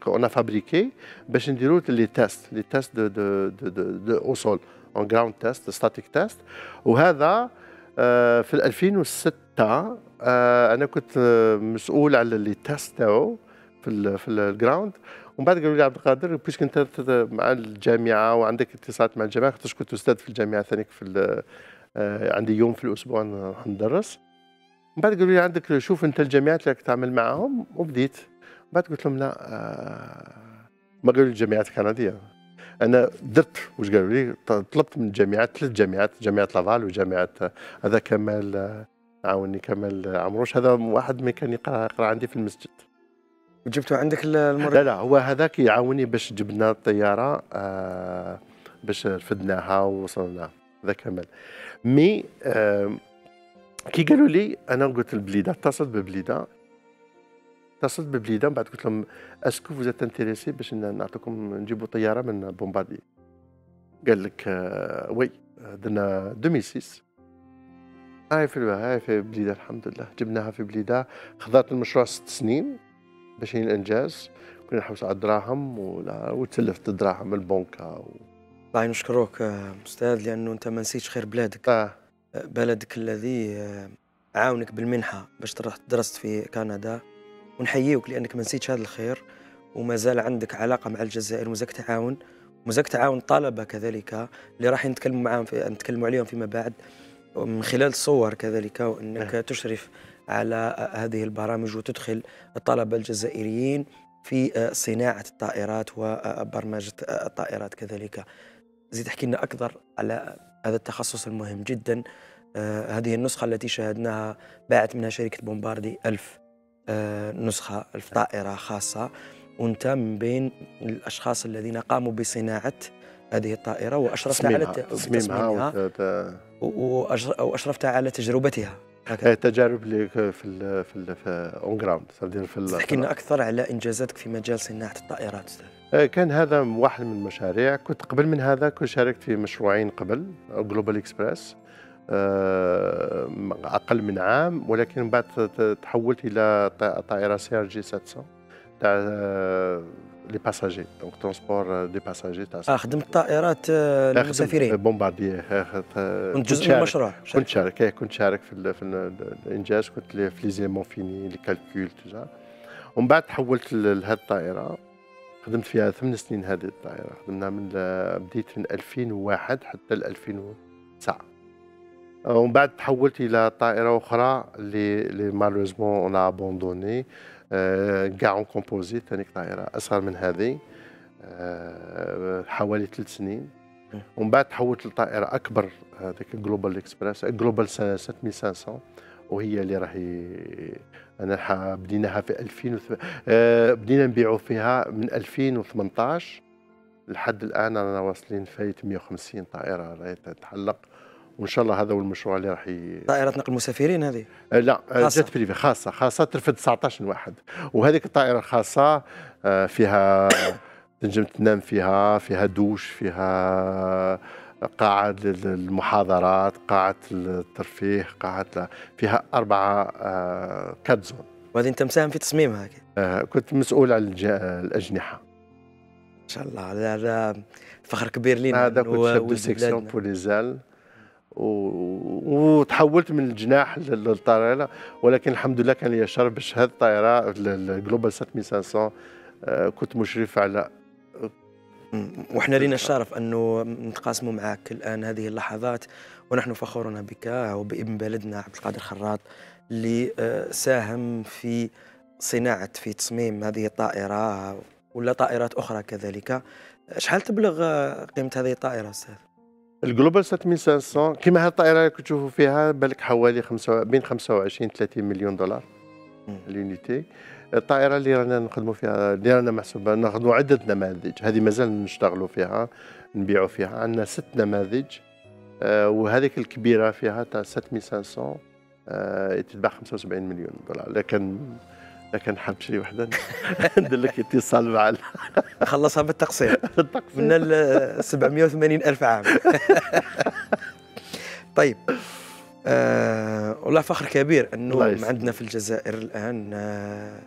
on fabriquait باش نديرو les tests les tests de de de de, de au sol on ground test static test. وهذا آه في 2006 آه أنا كنت مسؤول على les tests تاعو في ال في ال ground ومن بعد قالوا لي عبد القادر puisque أنت مع الجامعة وعندك اتصالات مع الجامعة كنت أستاذ في الجامعة ثانيك في آه، عندي يوم في الأسبوع ندرس من بعد قالوا لي عندك شوف أنت الجامعات اللي تعمل معاهم وبديت. بعد قلت لهم لا آه، ما قالوا لي الجامعات الكندية. أنا درت واش قالوا لي؟ طلبت من الجامعات ثلاث جامعات جامعة لافال وجامعة هذا كمال عاوني كمال عمروش. هذا واحد ما كان يقرأ يقرأ عندي في المسجد. وجبته عندك المرة لا لا هو هذاك يعاوني باش جبنا الطيارة آه باش رفدناها ووصلنا. هذا كمال. mais آه كي قالوا لي أنا قلت لبليدة اتصلت ببليدة. اتصلت ببليدة بعد قلت لهم est-ce que vous êtes intéressés باش نعطيكم نجيبوا طيارة من بومباردي. قال لك آه oui درنا 2006 هاي في هاي في بليدة الحمد لله. جبناها في بليدة خذات المشروع ست سنين باش الإنجاز. كنا نحوس على الدراهم وتلفت الدراهم البنكة و... الله نشكروك أستاذ لأنه أنت ما نسيتش خير بلادك. آه. بلدك الذي عاونك بالمنحة باش تروح درست في كندا. ونحييك لأنك ما نسيتش هذا الخير وما زال عندك علاقة مع الجزائر ومازال تعاون. ومازال تعاون الطلبه كذلك اللي راح نتكلموا معاهم في نتكلموا عليهم فيما بعد. من خلال صور كذلك وأنك آه. تشرف على هذه البرامج وتدخل الطلبة الجزائريين في صناعة الطائرات وبرمجه الطائرات كذلك. زيد احكي لنا أكثر على هذا التخصص المهم جدا. آه هذه النسخة التي شاهدناها باعت منها شركة بومباردي ألف آه نسخة ألف طائرة خاصة. وأنت من بين الأشخاص الذين قاموا بصناعة هذه الطائرة وأشرفت على تصميمها وأشرفت على تجربتها. تجارب لي في ال في ال في on ground في تحكي لنا أكثر على إنجازاتك في مجال صناعة الطائرات أستاذ؟ آه، كان هذا واحد من المشاريع. كنت قبل من هذا كنت شاركت في مشروعين قبل Global Express آه، أقل من عام ولكن بعد تحولت إلى طائرة CRJ 700 تاع les passagers donc transport des passagers تاع آه خدمت طائرات للمسافرين بومبارديي كنت جزء من المشروع. كنت شارك كنت شارك في, في الإنجاز كنت في les éléments finis les calculs tout ça ومن بعد تحولت لهذه الطائرة. خدمت فيها ثمان سنين هذه الطائرة. خدمنا من بديت من 2001 حتى ل 2009 ومن بعد تحولت إلى طائرة أخرى اللي malheureusement on a abandonné كاع en composite ثاني طائره أصغر من هذه آه، حوالي ثلاث سنين. ومن بعد تحولت لطائره أكبر هذيك Global Express Global 7500 وهي اللي راهي أنا بديناها في 2000 آه بدينا نبيعوا فيها من 2018 لحد الآن أنا واصلين فايت 150 طائره راهي تتحلق وإن شاء الله هذا هو المشروع اللي راح ي... طائرة نقل مسافرين هذه؟ آه لا خاصة. jet privé خاصة خاصة ترفد 19 واحد. وهذيك الطائرة الخاصة آه فيها [coughs] تنجم تنام فيها فيها دوش فيها قاعة المحاضرات قاعة الترفيه قاعة فيها أربعة آه quatre zones. وهذه أنت مساهم في تصميمها آه كنت مسؤول عن الأجنحة. ما شاء الله هذا فخر كبير لنا هذا كنت شاب سيكسيون بوليزال. وتحولت من الجناح للطائرة ولكن الحمد لله كان لي شرف باش هذه الطائرة الجلوبال 7500 آه كنت مشرف على وإحنا لنا الشرف أنه نتقاسموا معك الآن هذه اللحظات ونحن فخورون بك وبابن بلدنا عبد القادر خراط اللي آه، ساهم في صناعة في تصميم هذه الطائرة ولا طائرات أخرى كذلك شحال تبلغ آه، قيمة هذه الطائرة أستاذ؟ الجلوبال 7500 كما هذه الطائرة اللي كتشوفوا فيها بالك حوالي بين 25 30 مليون دولار l'unité الطائرة اللي رانا نخدموا فيها اللي رانا محسوبة ناخذوا عده نماذج هذه مازال نشتغلوا فيها نبيعوا فيها. عندنا ست نماذج آه وهذيك الكبيرة فيها تاع 7500 آه تتباع 75 مليون دولار. لكن لكن تشري وحدة. [laughs] ندير لك اتصال مع [laughs] خلصها بالتقسيط من ال 780 ألف عام. [laughs] طيب. آه والله فخر كبير إنه عندنا في الجزائر الآن آه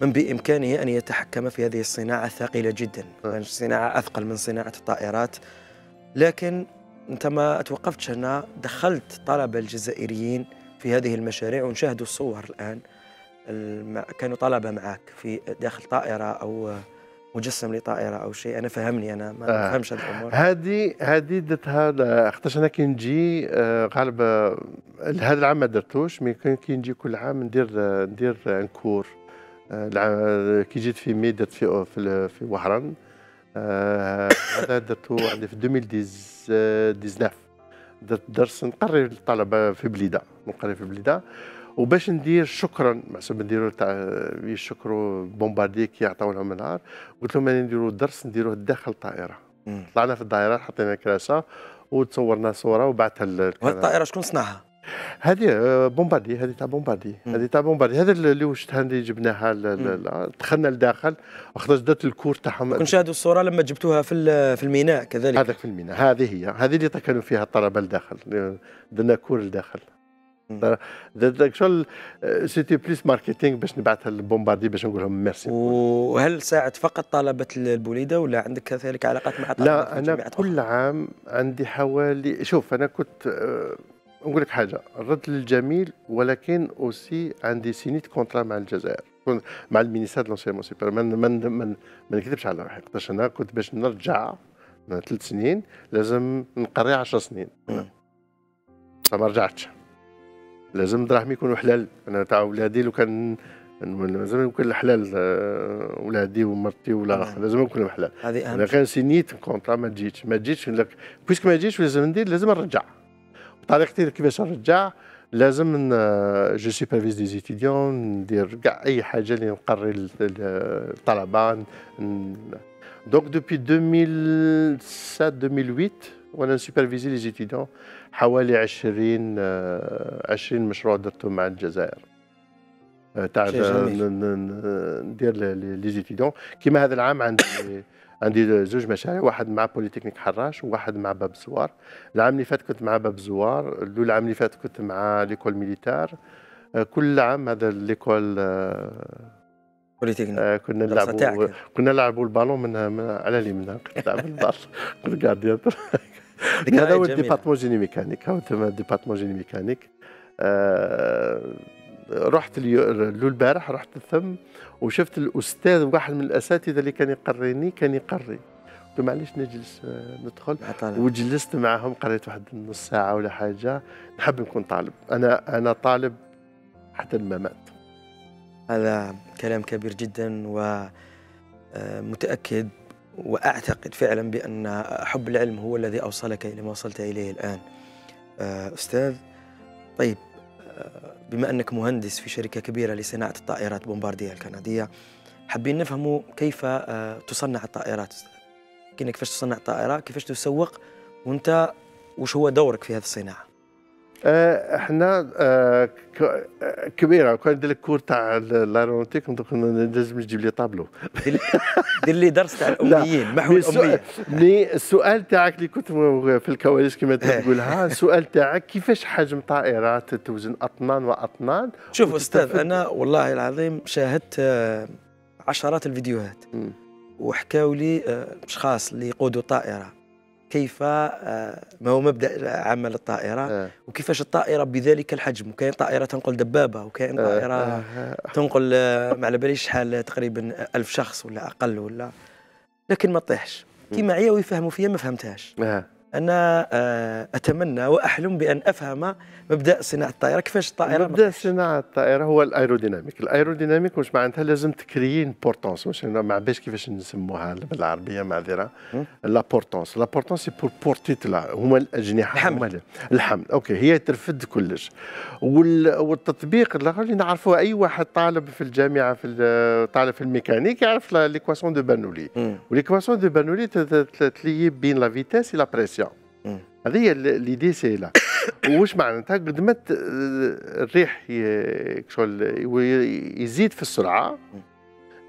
من بإمكانه أن يتحكم في هذه الصناعة الثقيلة جدا. يعني صناعة أثقل من صناعة الطائرات. لكن أنت ما توقفتش هنا دخلت طلبة الجزائريين في هذه المشاريع ونشاهدوا الصور الآن. كانوا طلبة معك في داخل طائرة أو مجسم لطائرة أو شيء؟ أنا فهمني أنا ما آه. فهمش هذه الأمور. هذه هذه درتها خاطرش أنا كي نجي آه، غالب هذا العام ما درتوش mais كي نجي كل عام ندير ندير encore. كي جيت في mais درت في في, في وهران. آه، هذا درتو عندي في 2019 درت درس نقري الطلبه في بليدة نقري في بليدة. وباش ندير شكرا محسوب نديروا تاع يشكروا بومباردي كي يعطيو لهم النهار قلت لهم نديروا درس نديروه داخل الطائره طلعنا في الدائرة حطينا كراسة وتصورنا صورة وبعثها الطائرة شكون صنعها؟ هذه آه، بومباردي هذه تاع بومباردي. هذه تاع بومباردي. هذا اللي وشتها اللي جبناها دخلنا لداخل دات الكور تاعهم. نشاهدوا الصورة لما جبتوها في في الميناء كذلك. هذاك في الميناء. هذه هي. هذه اللي كانوا فيها الطلبه لداخل درنا cours لداخل. شغل c'était plus marketing باش نبعثها للبومباردي باش نقول لهم ميرسي وهل ساعد فقط طلبة البوليدة ولا عندك كذلك علاقات مع طلبة لا أنا كل عام عندي حوالي شوف أنا كنت آه، نقول لك حاجة الرد للجميل ولكن aussi عندي signé contrat مع الجزائر. مع ال ministère l'enseignement supérieur ما من ما نكذبش على روحي قداش أنا كنت باش نرجع ثلاث سنين لازم نقري 10 سنين. فما رجعتش. لازم دراهمي يكونوا حلال. أنا تاع ولادي لو كان لازم يكون الحلال آه، ولادي ومرتي ولا نعم. لازم يكون حلال. أنا كان signé contrat ما تجيش ما تجيش puisque ما تجيش لازم ندير لازم نرجع. طريقتي كيفاش نرجع لازم je supervise des étudiants ندير كاع أي حاجة اللي نقري الطلبة donc depuis 2007 2008 وأنا نسوبرفيزي les étudiants حوالي 20 20 مشروع درته مع الجزائر. تاع ندير les étudiants كيما هذا العام عندي عندي زوج مشاريع واحد مع بوليتكنيك حراش وواحد مع باب الزوار العام اللي فات كنت مع باب الزوار العام اللي فات كنت مع l'école militaire. آه، كل عام هذا l'école polytechnique آه كنا نلعبوا كنا نلعبوا البالون من, من على لي منها كنت نلعب البالون [laughs] كنت قاعد هذا هو ال département génie mécanique هو ال département génie mécanique آه رحت له البارح رحت الثم وشفت الأستاذ واحد من الأساتذة اللي كان يقريني كان يقري. قلت معليش نجلس آه، ندخل. وجلست معهم قريت واحد نص ساعة ولا حاجة. نحب نكون طالب. أنا أنا طالب حتى الممات هذا كلام كبير جدا ومتاكد وأعتقد فعلا بأن حب العلم هو الذي أوصلك إلى ما وصلت إليه الآن. آه، أستاذ طيب آه، بما أنك مهندس في شركة كبيرة لصناعة الطائرات بومباردية الكندية حابين نفهموا كيف آه، تصنع الطائرات؟ أستاذ كيفاش تصنع الطائرة؟ كيفاش تسوق؟ وأنت وش هو دورك في هذه الصناعة؟ آه، إحنا آه، كبيرة كان ندير لك كور تاع لايرونوتيك لازم تجيب لي طابلو. دير لي درس تاع [laughs] الأميين محو الاميه مي السؤال تاعك اللي كنت في الكواليس كما. تقولها [laughs] السؤال تاعك كيفاش حجم طائرات توزن أطنان وأطنان؟ شوف أستاذ أنا والله العظيم شاهدت آه، عشرات الفيديوهات. وحكاوا لي أشخاص اللي يقودوا طائرة. كيف آه، ما هو مبدأ عمل الطائرة آه. وكيفاش الطائرة بذلك الحجم وكاين طائرة تنقل دبابة وكاين آه، طائرة آه. تنقل ما على باليش شحال تقريبا ألف شخص ولا أقل ولا لكن ما طيحش كي معايا ويفهموا فيا ما فهمتهاش آه. أنا آه، أتمنى وأحلم بأن أفهم مبدأ صناعة الطائرة. كيفاش الطائرة مبدأ صناعة الطائرة هو الأيروديناميك. الأيروديناميك واش معناتها لازم تكريين بورتونس. واش ما باش كيفاش نسموها بالعربية معذره لا بورتونس. لا بورتونس سي بور بورتي هما الأجنحة الحمل. الحمل. أوكي. هي ترفد كلش. والتطبيق اللي نعرفوه. أي واحد طالب في الجامعة في طالب في الميكانيك يعرف ليكواسيون دو بانولي وليكواسيون دو بانولي تلي بين لا فيتاس لا بريسيون هذه هي ليدي سي لا [coughs] واش معناتها قد ما الريح يزيد في السرعة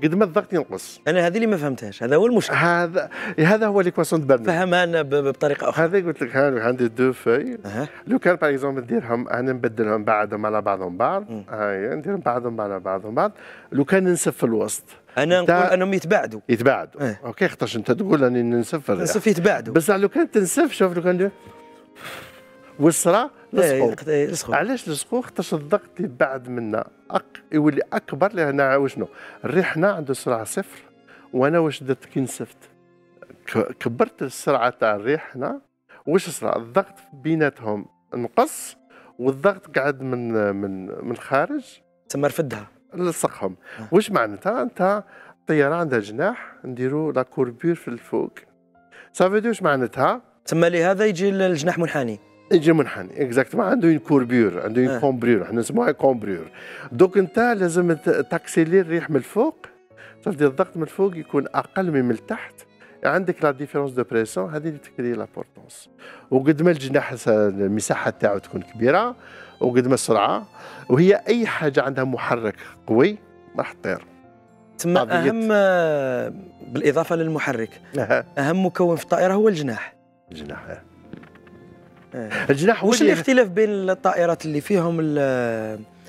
قد ما الضغط ينقص. أنا هذه اللي ما فهمتهاش. هذا هو المشكل هذا هذا هو ليكواسيون دو برنامج فهمها أنا بطريقة أخرى. هذا قلت لك عندي دو في أه. لو كان باغ اكزومبل نديرهم أنا نبدلهم بعضهم على بعضهم بعض. هاي نديرهم بعضهم على بعضهم بعض. لو كان ننسف في الوسط. أنا نقول أنهم يتباعدوا. يتباعدوا. آه. أوكي خاطرش أنت تقول أني ننسف ننسف يتباعدوا. بس لو كان تنسف شوف لو كان والصرا لصقوا علاش لصقوا خاطرش الضغط يبعد منا. أق... يولي أكبر لأن وشنو؟ الريح هنا عنده سرعة صفر وأنا واش درت كي نسفت؟ كبرت السرعة تاع الريح هنا واش صرا؟ الضغط بيناتهم نقص والضغط قعد من من من الخارج تسمى رفدها. لصقهم آه. واش معناتها؟ انت الطياره عندها جناح نديروا la courbure في الفوق. ça veut dire واش معناتها؟ تسمى لهذا يجي الجناح منحني. يجي منحني exactement عنده une courbure عنده une cambrure إحنا نسموها cambrure دوك انت لازم ت accélérer الريح من الفوق. تفضي الضغط من الفوق يكون أقل من من التحت. عندك la différence de pression هذه اللي ت créer la portance وقد ما الجناح المساحة تاعو تكون كبيرة وقد ما السرعة وهي أي حاجة عندها محرك قوي راح تطير. ثم أهم بالإضافة للمحرك أهم مكون في الطائرة هو الجناح. الجناح إيه. الجناح وش الاختلاف بين الطائرات اللي فيهم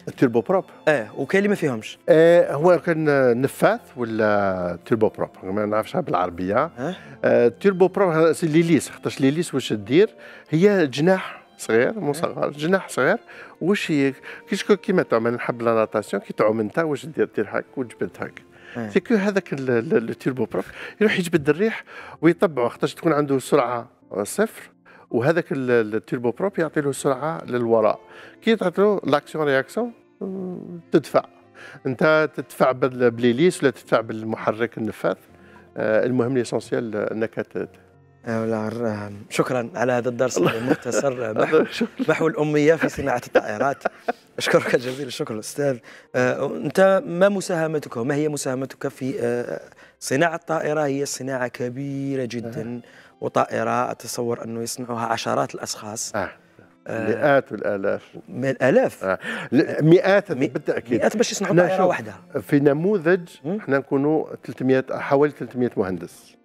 ال turboprop. آه وكاين اللي ما فيهمش. آه هو كان نفاث ولا turboprop؟ ما نعرفش بالعربية. آه turboprop l'hélice. خاطرش l'hélice واش دير؟ هي جناح صغير مصغر جناح صغير. واش هي؟ كيش كيما تعمل نحب la natation كي تعوم انت واش دير؟ دير هاك وتجبد هاك. c'est que هذاك ال turboprop يروح يجبد الريح ويطبعه خاطرش تكون عنده سرعة صفر. وهذاك ال turboprop يعطي له سرعة للوراء. كي تعطي له l'action réaction تدفع. انت تدفع ب l'hélice ولا تدفع بالمحرك النفاث آه، المهم l'essentiel انك آه، شكرا على هذا الدرس المختصر. [laughs] محو الأمية في صناعة الطائرات أشكرك جزيل الشكر أستاذ. آه، أنت ما مساهمتك وما هي مساهمتك في صناعة الطائرة؟ هي صناعة كبيرة جدا. وطائرة أتصور أنه يصنعها عشرات الأشخاص. آه. آه مئات والآلاف. من الآلاف آه. مئات بالتأكيد. مئات باش يصنعوا طائرة واحدة. في نموذج إحنا نكونوا 300 حوالي 300 مهندس.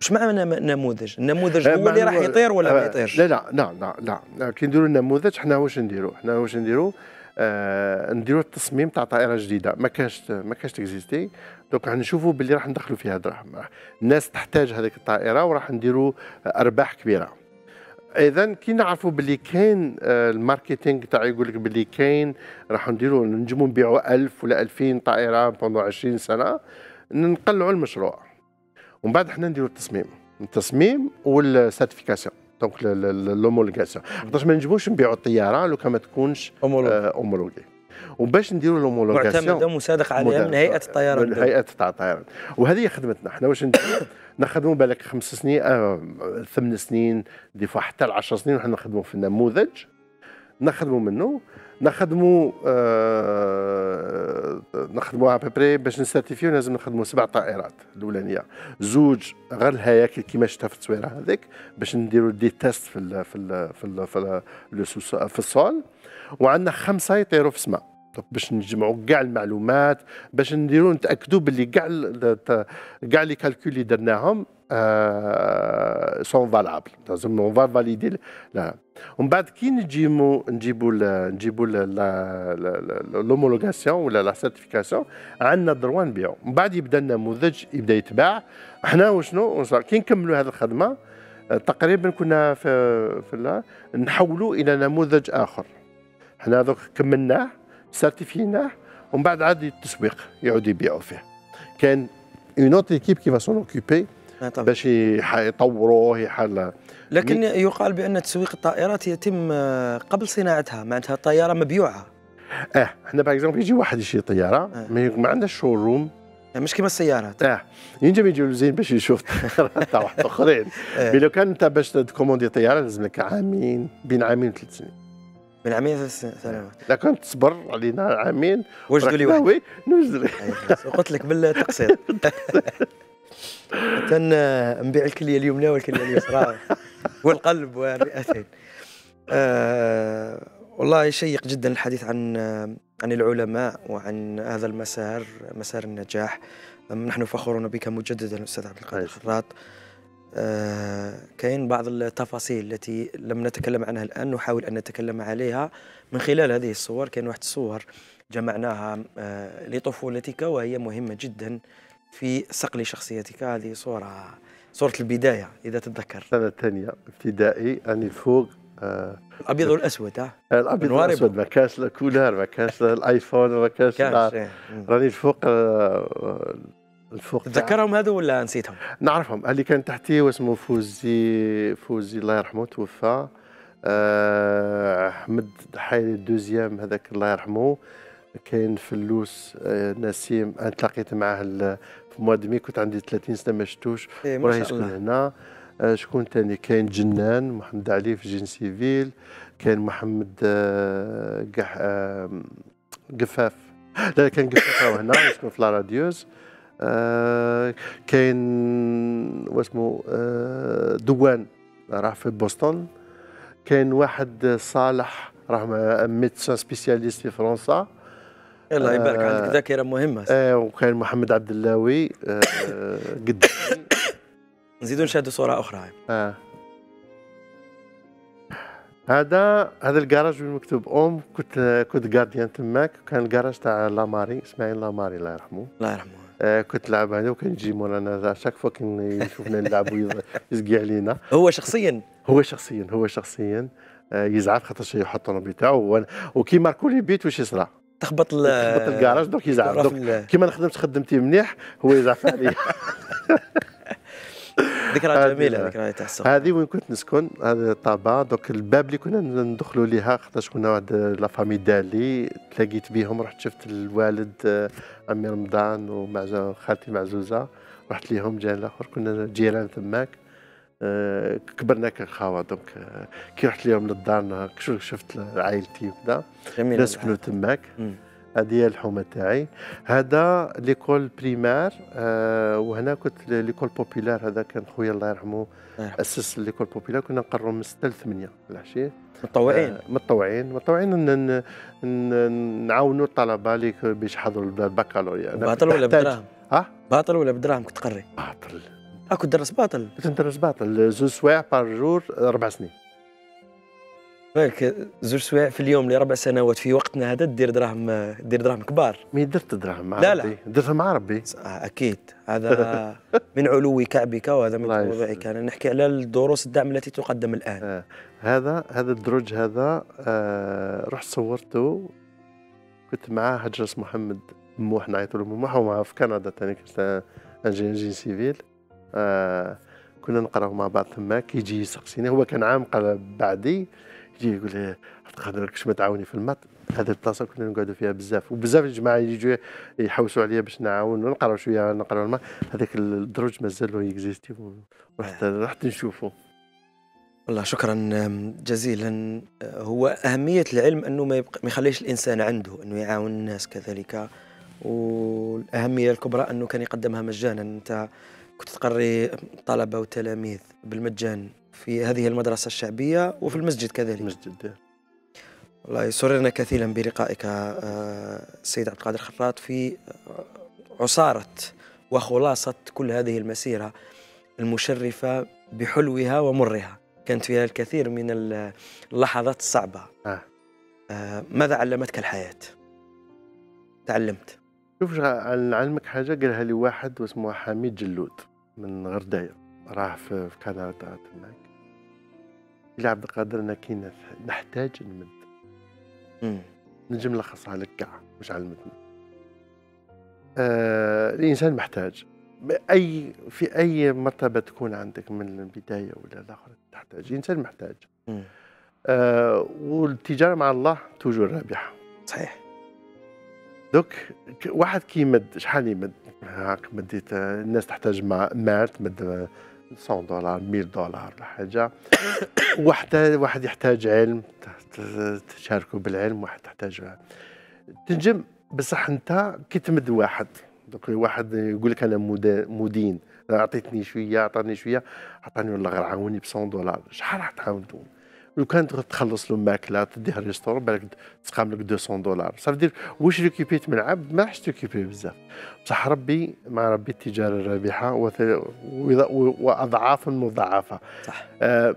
مش معنى نموذج. النموذج هو اللي راح يطير ولا ما آه، يطيرش؟ لا لا لا لا لا. كي نديروا النموذج إحنا واش نديروا؟ إحنا واش نديروا؟ آه نديروا التصميم تاع طائرة جديدة. ما كانش ما كانش تكزيستي. دوك راح نشوفوا باللي راح ندخلوا فيها دراهم الناس تحتاج هذيك الطائرة وراح نديروا أرباح كبيرة. اذا كي نعرفوا باللي كاين آه، ال marketing تاع يقول لك باللي كاين راح نديروا نجموا نبيعوا 1000 ولا 2000 طائرة pendant 20 سنة نقلعوا المشروع. ومن بعد إحنا نديروا التصميم. التصميم وال certification donc l'homologation خاطرش ما نجموش نبيعوا الطيارة لو كان ما تكونش homologuée وباش نديروا l'homologation معتمده ومصادق عليها من هيئة الطيران من هيئة تاع الطيران. وهذه خدمتنا. إحنا واش [coughs] نخدموا بالك خمس سنين آه ثمان سنين des fois حتى 10 سنين وحنا نخدموا في النموذج. نخدموا منه. نخدموا آه نخدموا après باش ن certifier و لازم نخدموا سبع طائرات الأولانية. زوج غير الهياكل كيما شفتها في التصويره هذيك باش نديروا des tests في ال في ال في ال في, ال في ال sol. وعندنا خمسه يطيروا في السماء. باش نجمعوا كاع المعلومات باش نديروا نتاكدوا باللي كاع كاع les calculs اللي درناهم sont valables. لازم on va valider la. ومن بعد كي نجيبوا نجيبوا نجيبوا l'homologation ولا la certification عندنا دروا نبيعوا من بعد يبدا النموذج يبدا يتباع. حنا وشنو؟ كي نكملوا هذه الخدمة تقريبا كنا في في نحولوا إلى نموذج آخر. حنا دوك كملناه certifié ناه ومن بعد عاد التسويق يعود يبيعوا فيه. كان une autre équipe qui va s'en occuper باش يطوروه يحل لكن يقال بأن تسويق الطائرات يتم قبل صناعتها معناتها الطيارة مبيوعة. آه إحنا par exemple يجي واحد يشري طيارة آه. ما عندناش showroom يعني مش كيما السيارات آه ينجم يجي زين باش يشوف تاع واحد أخرين. [laughs] آه. مي لو كان أنت باش تكوموندي طيارة لازم لك عامين بين عامين وثلاث سنين. من عامين ثلاث سنوات لا كنت تصبر علينا عامين. وجدوا لي واحد؟ نوجد لي قلت لك بالتقسيط [laughs] كان نبيع الكلية اليمنى والكلية اليسرى. [laughs] والقلب والرئتين. آه والله شيق جدا الحديث عن عن العلماء وعن هذا المسار مسار النجاح. نحن فخورون بك مجددا أستاذ عبد القادر خراط آه كاين بعض التفاصيل التي لم نتكلم عنها الآن نحاول أن نتكلم عليها. من خلال هذه الصور كاين واحد الصور جمعناها آه لطفولتك وهي مهمة جدا في صقل شخصيتك. هذه صورة صورة البداية إذا تتذكر. السنة الثانية ابتدائي أني فوق آه الأبيض والأسود ها؟ الأبيض والأسود. ما كانش الكولار ما كانش الآيفون ما كانش إيه. راني آه الفوق تذكرهم هذو ولا نسيتهم؟ نعرفهم. اللي كان تحتي واسمه فوزي فوزي الله يرحمه توفى. آه أحمد حيلي الدوزيام هذاك الله يرحمه. كاين فلوس آه نسيم. أنا تلاقيت معاه في مواد كنت عندي 30 سنة ما شفتوش. إيه وراه يسكن هنا. آه شكون ثاني كاين جنان محمد علي في جين سيفيل. كاين محمد قح قفاف. لا كان قفاف هنا يسكن في La Radieuse. كاين واسمو آه دوان راح في بوسطن. كاين واحد صالح راه médecin spécialiste في فرنسا. الله يبارك آه عندك ذاكرة مهمة. آه وكان محمد عبد اللاوي آه [coughs] قد نزيدوا نشاهدوا صورة أخرى. آه. هذا هذا الكراج مكتوب أم كنت كنت جارديان تماك. كان الكراج تاع لاماري إسماعيل لاماري الله يرحمه. الله يرحمه. آه كنت نلعب هذا وكان يجي مولانا شاك فوا كان يشوفنا نلعبوا [laughs] يزقي علينا هو شخصيا. هو شخصيا هو شخصيا. آه يزعل خاطر يحط البيت تاعو. وكي ماركوا لي بيت واش يصرى تخبط تخبط الكراج دوك يزعف دوك كيما خدمت خدمتي مليح هو يزعف عليا. [laughs] ذكرى جميلة ذكرى تاع هذه وين كنت نسكن هذا طابا دوك الباب اللي كنا ندخلوا ليها خاطرش كنا واحد la famille دالي تلاقيت بهم رحت شفت الوالد عمي رمضان ومع خالتي معزوزة رحت ليهم جاي الآخر كنا جيران تماك. كبرنا كخاوة donc كي رحت لهم للدار شفت عائلتي وكذا. جميل. سكنوا تماك. هذه هي الحومة تاعي. هذا l'école primaire آه وهنا كنت l'école populaire هذا كان خويا الله يرحمه أسس l'école populaire كنا نقرروا من 6 ل 8 العشيه متطوعين. آه متطوعين. متطوعين نعاونوا الطلبة اللي باش يحضروا البكالوريا. باطل ولا بدراهم؟ ها؟ باطل ولا بدراهم كنت تقري؟ باطل. آه كنت درس باطل. كنت ندرس باطل. زوج سوايع par jour أربع سنين. بالك زوج سوايع في اليوم لربع سنوات في وقتنا هذا دير دراهم دير دراهم كبار. مي درت دراهم مع لا ربي. لا درتها مع ربي. أكيد. هذا [laughs] من علو كعبك وهذا من تواضعك أنا نحكي على الدروس الدعم التي تقدم الآن. آه. هذا هذا الدرج هذا آه رحت صورته. كنت معاه هجرس محمد مموح نعيط له مموح ومعاه في كندا ثاني كنت en génie civil. آه كنا نقراو مع بعض تماك يجي يسقسيني. هو كان عام بعدي. يجي يقول لي تقدر كش ما تعاوني في المات هذه البلاصة كنا نقعدوا فيها بزاف. وبزاف الجماعة يجوا يحوسوا عليا باش نعاون ونقراو شوية نقراو الماء هذاك الدروج مازال اكزيستي رحت رحت نشوفه والله شكرا جزيلا. هو أهمية العلم أنه ما, يبقى ما يخليش الإنسان عنده أنه يعاون الناس كذلك. والأهمية الكبرى أنه كان يقدمها مجانا. أنت كنت تقري طلبة وتلاميذ بالمجان في هذه المدرسة الشعبية وفي المسجد كذلك. المسجد. والله يسرنا كثيرا بلقائك السيد عبد القادر خراط في عصارة وخلاصة كل هذه المسيرة المشرفة بحلوها ومرها. كانت فيها الكثير من اللحظات الصعبة. آه. آه ماذا علمتك الحياة؟ تعلمت. شوف نعلمك حاجة قالها لي واحد واسمه حميد جلود من غرداية راح في, كندا تماك. قال عبد القادر أنا كي نحتاج نمد. نجم نلخصها لك كاع واش علمتني. آه الإنسان محتاج. أي في أي مرتبة تكون عندك من البداية ولا الآخر تحتاج. الانسان محتاج. آه والتجارة مع الله توجور رابحة. صحيح. دوك واحد كيمد شحال يمد؟ هاك مديت الناس تحتاج مال تمد 100 دولار 100 دولار ولا حاجة. [coughs] واحد واحد يحتاج علم تشاركوا بالعلم واحد تحتاج تنجم بصح انت كي تمد واحد. دوك واحد يقول لك أنا مدين أعطيتني شوية أعطاني شوية أعطاني والله غير عاوني ب 100 دولار. شحال راح تعاون لو كان تخلص له ماكله تديها ريستور بالك تقام لك 200 دولار صافي دير واش ريكيبيت من عبد ما راحش تريكيبي بزاف بصح ربي مع ربي التجاره الرابحه واضعاف مضاعفه صح آه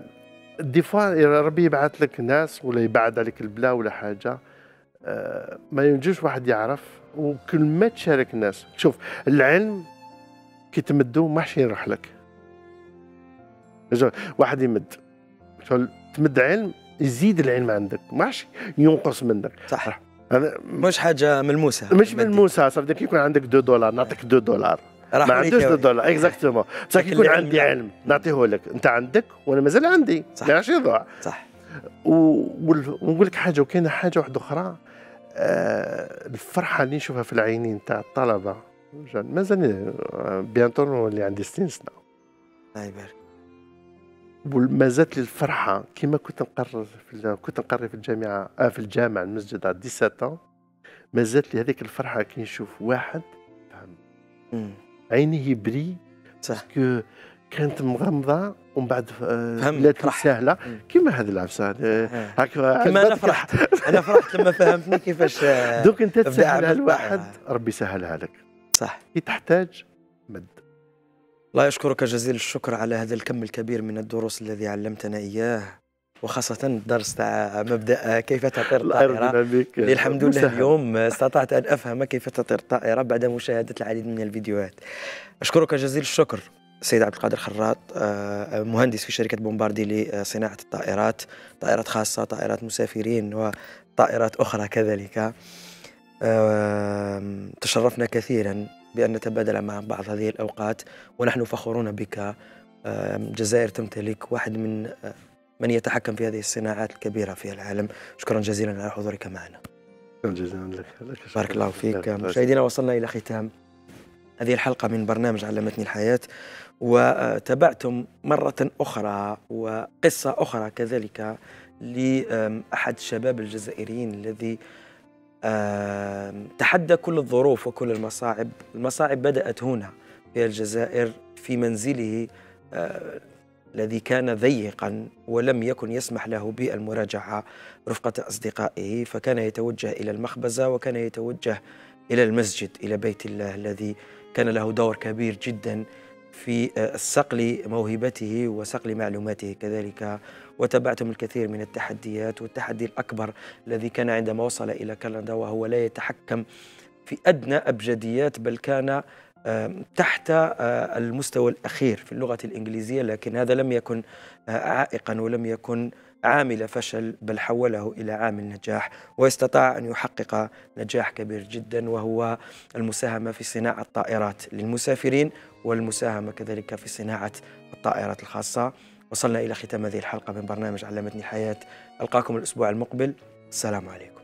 دي فوا ربي يبعث لك ناس ولا يبعد عليك البلا ولا حاجة آه ما ينجوش واحد يعرف وكل ما تشارك الناس شوف العلم كي تمدو ما يروح لك واحد يمد تمد علم يزيد العلم عندك. ماش ينقص منك. صح. أنا مش حاجة ملموسة. مش ملموسة صافي. كي يكون عندك دو دولار نعطيك دو دولار. ما عندوش deux دولار. exactement بصح كي يكون عندي علم. نعطيه لك. أنت عندك وأنا مازال عندي. صح. ما يضيع صح. ونقول لك حاجة وكاينة حاجة واحدة أخرى. آه الفرحة اللي نشوفها في العينين تاع الطلبة. مازال bientôt نولي عندي 60 سنة. الله يبارك. وما زالت لي الفرحه كما كنت نقري في كنت نقري في الجامعة آه في الجامعة المسجد على 17 ما زالت لي هذيك الفرحة كي نشوف واحد فهم عينيه يبري صح. كانت مغمضة ومن بعد ولات سهله كيما هذه العفسة هكا كيما أنا فرحت. أنا فرحت لما فهمتني كيفاش [laughs] دوك أنت تسهلها لواحد ربي يسهلها لك. صح. كي تحتاج مد الله يشكرك جزيل الشكر على هذا الكم الكبير من الدروس الذي علمتنا إياه وخاصة الدرس تاع مبدأ كيف تطير الطائرة الحمد لله اليوم استطعت أن أفهم كيف تطير الطائرة بعد مشاهدة العديد من الفيديوهات. أشكرك جزيل الشكر سيد عبد القادر خراط آه، مهندس في شركة بومباردي لصناعة الطائرات طائرات خاصة طائرات مسافرين وطائرات أخرى كذلك. تشرفنا كثيرا. بأن نتبادل مع بعض هذه الأوقات ونحن فخورون بك. الجزائر تمتلك واحد من من يتحكم في هذه الصناعات الكبيرة في العالم. شكرا جزيلا على حضورك معنا. شكرا جزيلا لك بارك الله فيك. مشاهدينا وصلنا إلى ختام هذه الحلقة من برنامج علمتني الحياة. وتابعتم مرة أخرى وقصة أخرى كذلك لأحد الشباب الجزائريين الذي تحدى كل الظروف وكل المصاعب. المصاعب بدأت هنا في الجزائر في منزله آه، الذي كان ضيقا ولم يكن يسمح له بالمراجعة رفقة أصدقائه فكان يتوجه إلى المخبزة وكان يتوجه إلى المسجد إلى بيت الله الذي كان له دور كبير جدا في آه، صقل موهبته وصقل معلوماته. كذلك وتابعتم الكثير من التحديات والتحدي الأكبر الذي كان عندما وصل إلى كندا وهو لا يتحكم في أدنى أبجديات بل كان تحت آه، المستوى الأخير في اللغة الإنجليزية لكن هذا لم يكن آه، عائقا ولم يكن عامل فشل بل حوله إلى عامل نجاح واستطاع أن يحقق نجاح كبير جدا وهو المساهمة في صناعة الطائرات للمسافرين والمساهمة كذلك في صناعة الطائرات الخاصة. وصلنا إلى ختام هذه الحلقة من برنامج علمتني الحياة. ألقاكم الأسبوع المقبل. السلام عليكم.